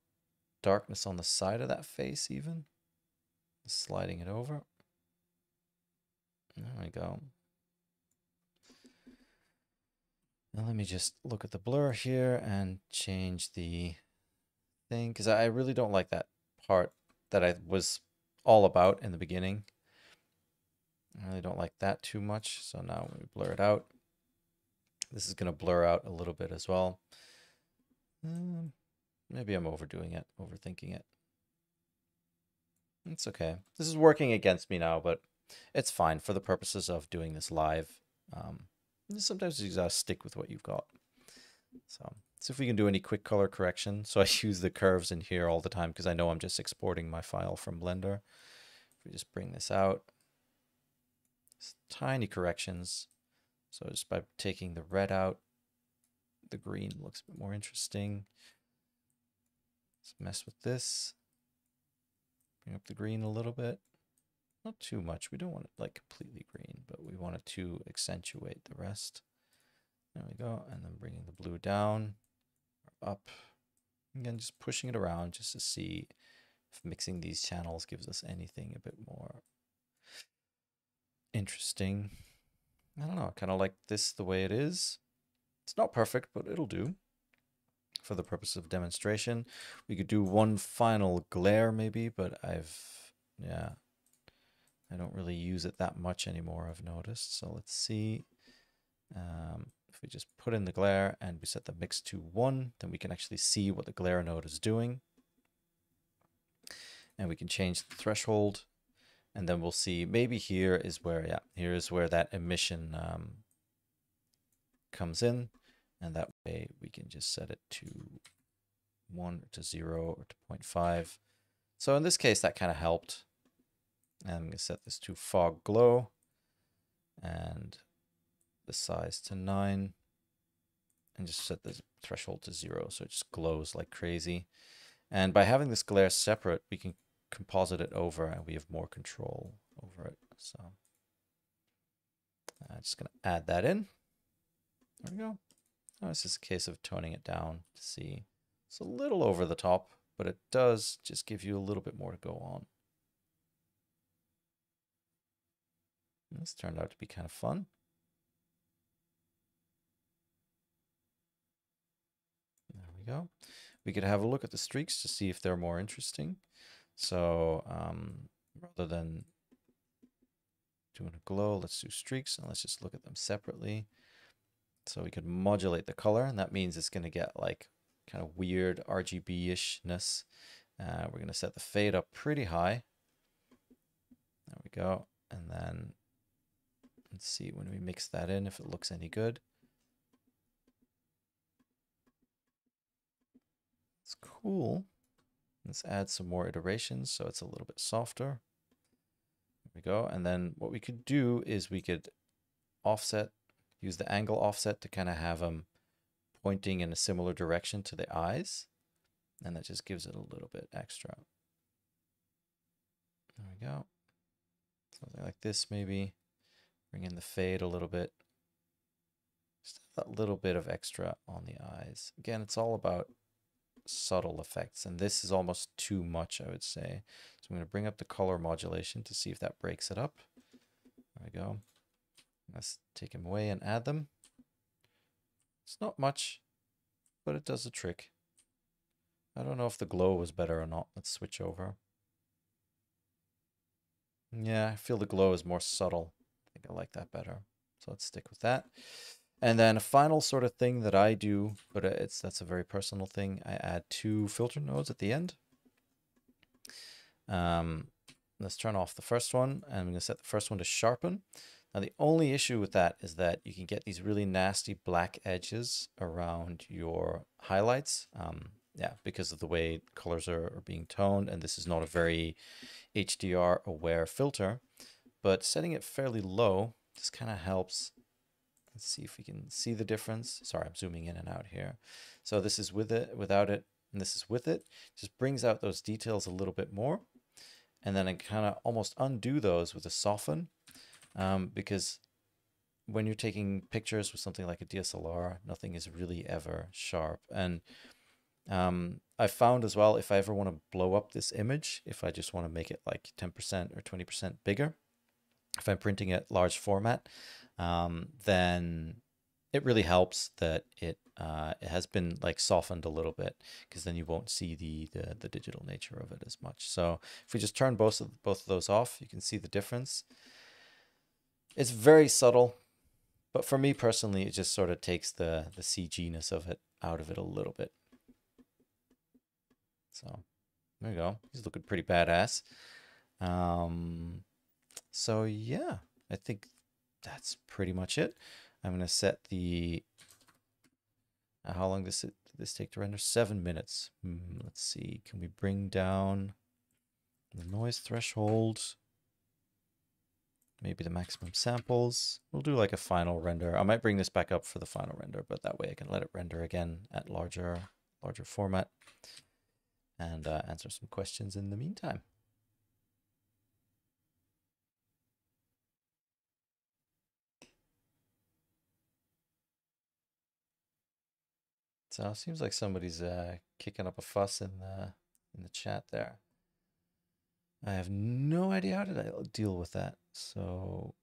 darkness on the side of that face even. Sliding it over. There we go. Now let me just look at the blur here and change the thing because I really don't like that part that I was all about in the beginning. I really don't like that too much. So now we blur it out. This is going to blur out a little bit as well. Um, maybe I'm overdoing it, overthinking it. It's okay. This is working against me now, but it's fine for the purposes of doing this live. Um, sometimes you just gotta stick with what you've got. So see if we can do any quick color correction. So I use the curves in here all the time because I know I'm just exporting my file from Blender. If we just bring this out, it's tiny corrections. So just by taking the red out, the green looks a bit more interesting. Let's mess with this. Bring up the green a little bit. Not too much. We don't want it like completely green, but we want it to accentuate the rest. There we go. And then bringing the blue down up. Again, just pushing it around just to see if mixing these channels gives us anything a bit more interesting. I don't know, I kind of like this the way it is. It's not perfect, but it'll do for the purpose of demonstration. We could do one final glare maybe, but I've, yeah, I don't really use it that much anymore, I've noticed. So let's see. Um, if we just put in the glare and we set the mix to 1, then we can actually see what the glare node is doing. And we can change the threshold. And then we'll see, maybe here is where, yeah, here is where that emission um, comes in. And that way we can just set it to 1 to 0 or to 0.5. So in this case, that kind of helped. And I'm going to set this to fog glow and the size to 9 and just set the threshold to 0 so it just glows like crazy. And by having this glare separate, we can composite it over and we have more control over it. So I'm just going to add that in. There we go. Now it's just a case of toning it down to see. It's a little over the top, but it does just give you a little bit more to go on. This turned out to be kind of fun. There we go. We could have a look at the streaks to see if they're more interesting. So um, rather than doing a glow, let's do streaks and let's just look at them separately. So we could modulate the color and that means it's going to get like kind of weird RGB-ishness. Uh, we're going to set the fade up pretty high. There we go. And then let's see when we mix that in if it looks any good. It's cool. Let's add some more iterations so it's a little bit softer. There we go. And then what we could do is we could offset, use the angle offset to kind of have them pointing in a similar direction to the eyes. And that just gives it a little bit extra. There we go. Something like this maybe. Bring in the fade a little bit. Just a little bit of extra on the eyes. Again, it's all about subtle effects. And this is almost too much, I would say. So I'm going to bring up the color modulation to see if that breaks it up. There we go. Let's take them away and add them. It's not much, but it does a trick. I don't know if the glow was better or not. Let's switch over. Yeah, I feel the glow is more subtle. I think I like that better. So let's stick with that. And then a final sort of thing that I do, but it's that's a very personal thing. I add two filter nodes at the end. Um, let's turn off the first one. and I'm going to set the first one to sharpen. Now the only issue with that is that you can get these really nasty black edges around your highlights. Um, yeah, because of the way colors are, are being toned. And this is not a very HDR aware filter. But setting it fairly low just kind of helps Let's see if we can see the difference. Sorry, I'm zooming in and out here. So this is with it, without it, and this is with it. Just brings out those details a little bit more. And then I kind of almost undo those with a soften um, because when you're taking pictures with something like a DSLR, nothing is really ever sharp. And um, I found as well, if I ever want to blow up this image, if I just want to make it like 10% or 20% bigger, if I'm printing it large format, um, then it really helps that it uh, it has been like softened a little bit because then you won't see the, the the digital nature of it as much. So if we just turn both of both of those off, you can see the difference. It's very subtle, but for me personally, it just sort of takes the the CG-ness of it out of it a little bit. So there you go. He's looking pretty badass. Um, so yeah, I think that's pretty much it. I'm going to set the, uh, how long does it, did this take to render? Seven minutes. Hmm, let's see, can we bring down the noise threshold? Maybe the maximum samples. We'll do like a final render. I might bring this back up for the final render, but that way I can let it render again at larger, larger format and uh, answer some questions in the meantime. So it seems like somebody's uh, kicking up a fuss in the in the chat there. I have no idea how to deal with that. So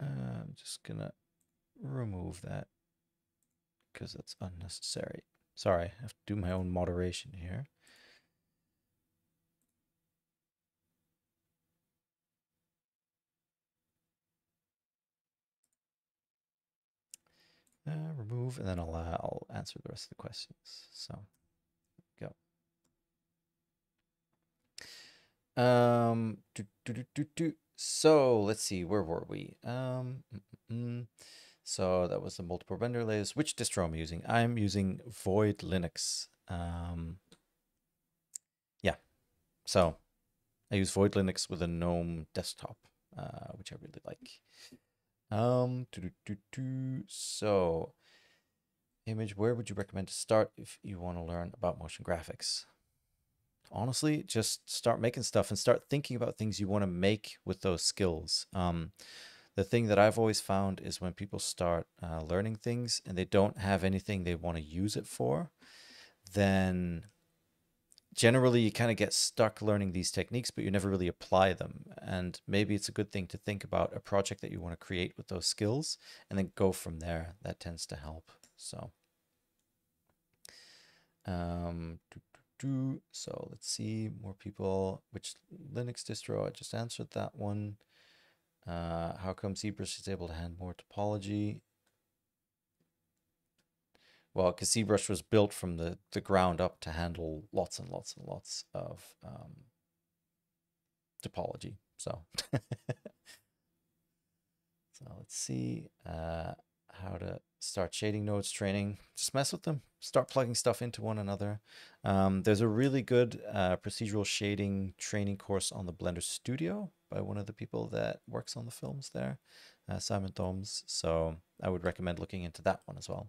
I'm just gonna remove that because that's unnecessary. Sorry, I have to do my own moderation here. Uh, remove, and then I'll, uh, I'll answer the rest of the questions. So, go. Um, do, do, do, do. So let's see, where were we? Um, mm, mm, mm. so that was the multiple render layers. Which distro I'm using? I'm using Void Linux. Um, yeah, so I use Void Linux with a GNOME desktop, uh, which I really like. Um, doo -doo -doo so image, where would you recommend to start if you want to learn about motion graphics? honestly, just start making stuff and start thinking about things you want to make with those skills. Um, the thing that I've always found is when people start uh, learning things and they don't have anything they want to use it for, then generally you kind of get stuck learning these techniques, but you never really apply them. And maybe it's a good thing to think about a project that you want to create with those skills and then go from there. That tends to help. So, um. So let's see more people. Which Linux distro? I just answered that one. Uh, how come ZBrush is able to handle more topology? Well, because ZBrush was built from the, the ground up to handle lots and lots and lots of um, topology. So, so let's see. Uh, how to start shading nodes training. Just mess with them. Start plugging stuff into one another. Um, there's a really good uh, procedural shading training course on the Blender Studio by one of the people that works on the films there, uh, Simon Thommes. So I would recommend looking into that one as well.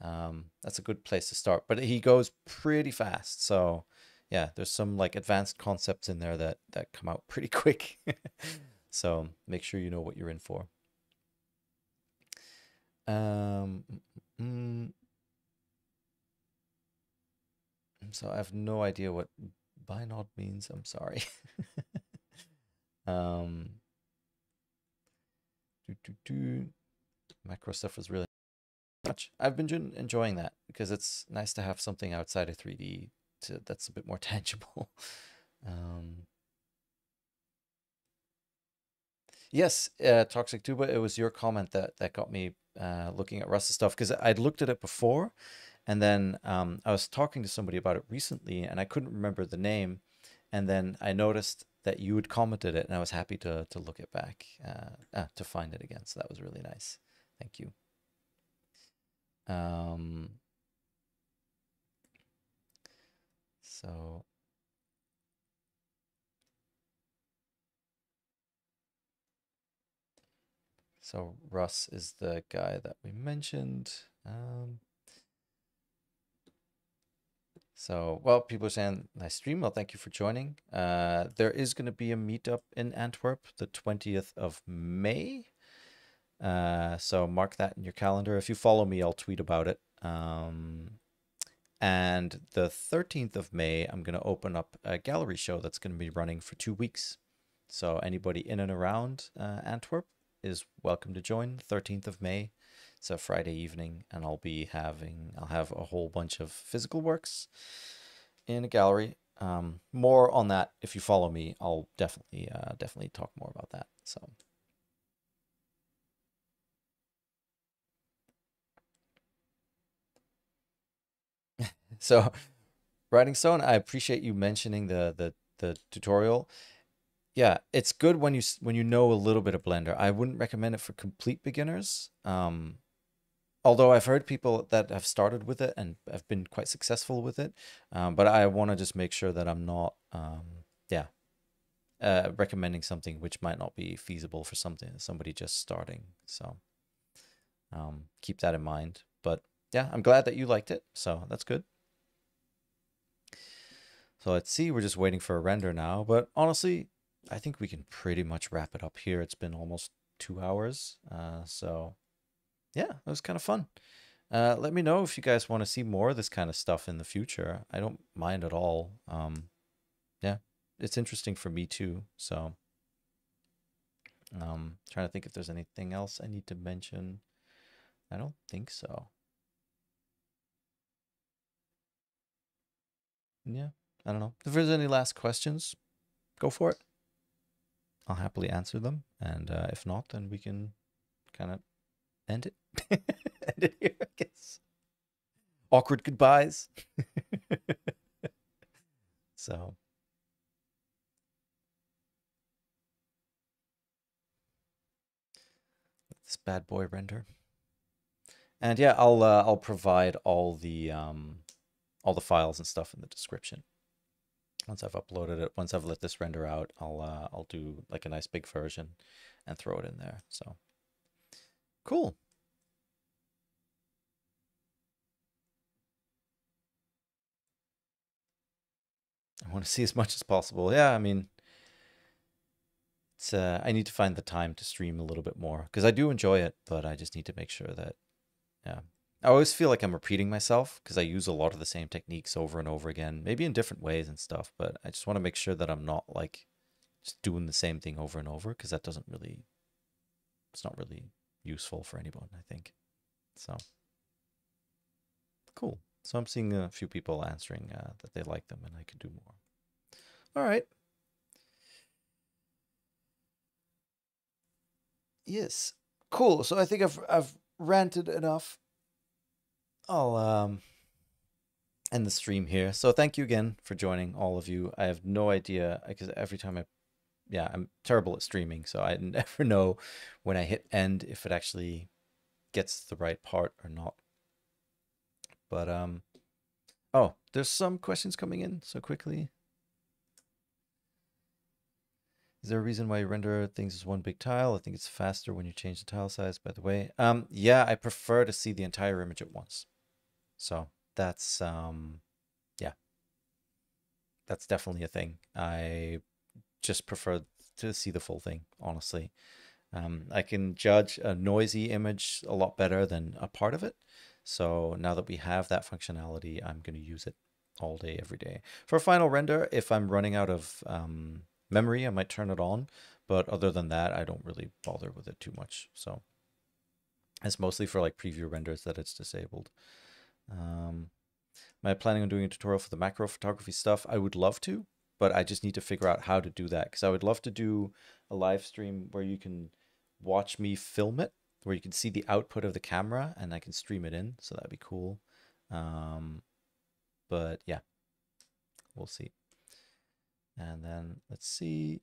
Um, that's a good place to start. But he goes pretty fast. So yeah, there's some like advanced concepts in there that that come out pretty quick. so make sure you know what you're in for. Um, mm, so I have no idea what binode means. I'm sorry. um, do, do, do. Macro stuff was really much. I've been enjoying that because it's nice to have something outside of 3D to, that's a bit more tangible. um, yes, uh, Toxic Tuba, it was your comment that, that got me uh, looking at Rus's stuff because I'd looked at it before, and then um, I was talking to somebody about it recently, and I couldn't remember the name, and then I noticed that you had commented it, and I was happy to to look it back uh, uh, to find it again. So that was really nice. Thank you. Um, so So Rus is the guy that we mentioned. Um, so, well, people are saying, nice stream. Well, thank you for joining. Uh, there is going to be a meetup in Antwerp the 20th of May. Uh, so mark that in your calendar. If you follow me, I'll tweet about it. Um, and the 13th of May, I'm going to open up a gallery show that's going to be running for two weeks. So anybody in and around uh, Antwerp, is welcome to join 13th of May. It's a Friday evening and I'll be having I'll have a whole bunch of physical works in a gallery. Um, more on that if you follow me, I'll definitely uh, definitely talk more about that. So so writing stone i appreciate you mentioning the the the tutorial yeah, it's good when you when you know a little bit of Blender. I wouldn't recommend it for complete beginners. Um, although I've heard people that have started with it and have been quite successful with it. Um, but I want to just make sure that I'm not, um, yeah, uh, recommending something which might not be feasible for something somebody just starting. So um, keep that in mind. But yeah, I'm glad that you liked it. So that's good. So let's see, we're just waiting for a render now. But honestly, I think we can pretty much wrap it up here. It's been almost two hours. Uh, so yeah, it was kind of fun. Uh, let me know if you guys want to see more of this kind of stuff in the future. I don't mind at all. Um, yeah, it's interesting for me too. So um, trying to think if there's anything else I need to mention. I don't think so. Yeah, I don't know. If there's any last questions, go for it. I'll happily answer them. And uh, if not, then we can kind of end it. end it here, I guess. Awkward goodbyes. so. this bad boy render. And yeah, I'll uh, I'll provide all the um, all the files and stuff in the description. Once I've uploaded it, once I've let this render out, I'll uh, I'll do like a nice big version and throw it in there. So cool. I want to see as much as possible. Yeah, I mean, it's uh, I need to find the time to stream a little bit more because I do enjoy it, but I just need to make sure that, yeah. I always feel like I'm repeating myself because I use a lot of the same techniques over and over again, maybe in different ways and stuff. But I just want to make sure that I'm not like just doing the same thing over and over because that doesn't really, it's not really useful for anyone. I think so. Cool. So I'm seeing a few people answering uh, that they like them and I could do more. All right. Yes. Cool. So I think I've I've ranted enough. I'll um end the stream here. So thank you again for joining all of you. I have no idea because every time I yeah, I'm terrible at streaming, so I never know when I hit end if it actually gets the right part or not. But um oh, there's some questions coming in so quickly. Is there a reason why you render things as one big tile? I think it's faster when you change the tile size, by the way. Um, yeah, I prefer to see the entire image at once. So that's, um, yeah, that's definitely a thing. I just prefer to see the full thing, honestly. Um, I can judge a noisy image a lot better than a part of it. So now that we have that functionality, I'm going to use it all day, every day. For final render, if I'm running out of um, memory, I might turn it on. But other than that, I don't really bother with it too much. So it's mostly for like preview renders that it's disabled. Um, am I planning on doing a tutorial for the macro photography stuff? I would love to, but I just need to figure out how to do that because I would love to do a live stream where you can watch me film it where you can see the output of the camera and I can stream it in. So that'd be cool. Um, but yeah, we'll see. And then let's see.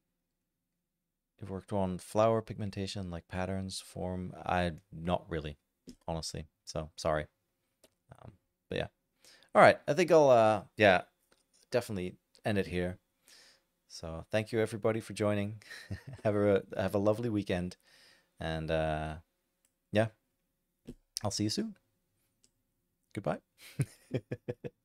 You've worked on flower pigmentation like patterns, form. I not really, honestly. So sorry. But yeah. All right. I think I'll uh yeah, definitely end it here. So thank you everybody for joining. have a have a lovely weekend. And uh yeah. I'll see you soon. Goodbye.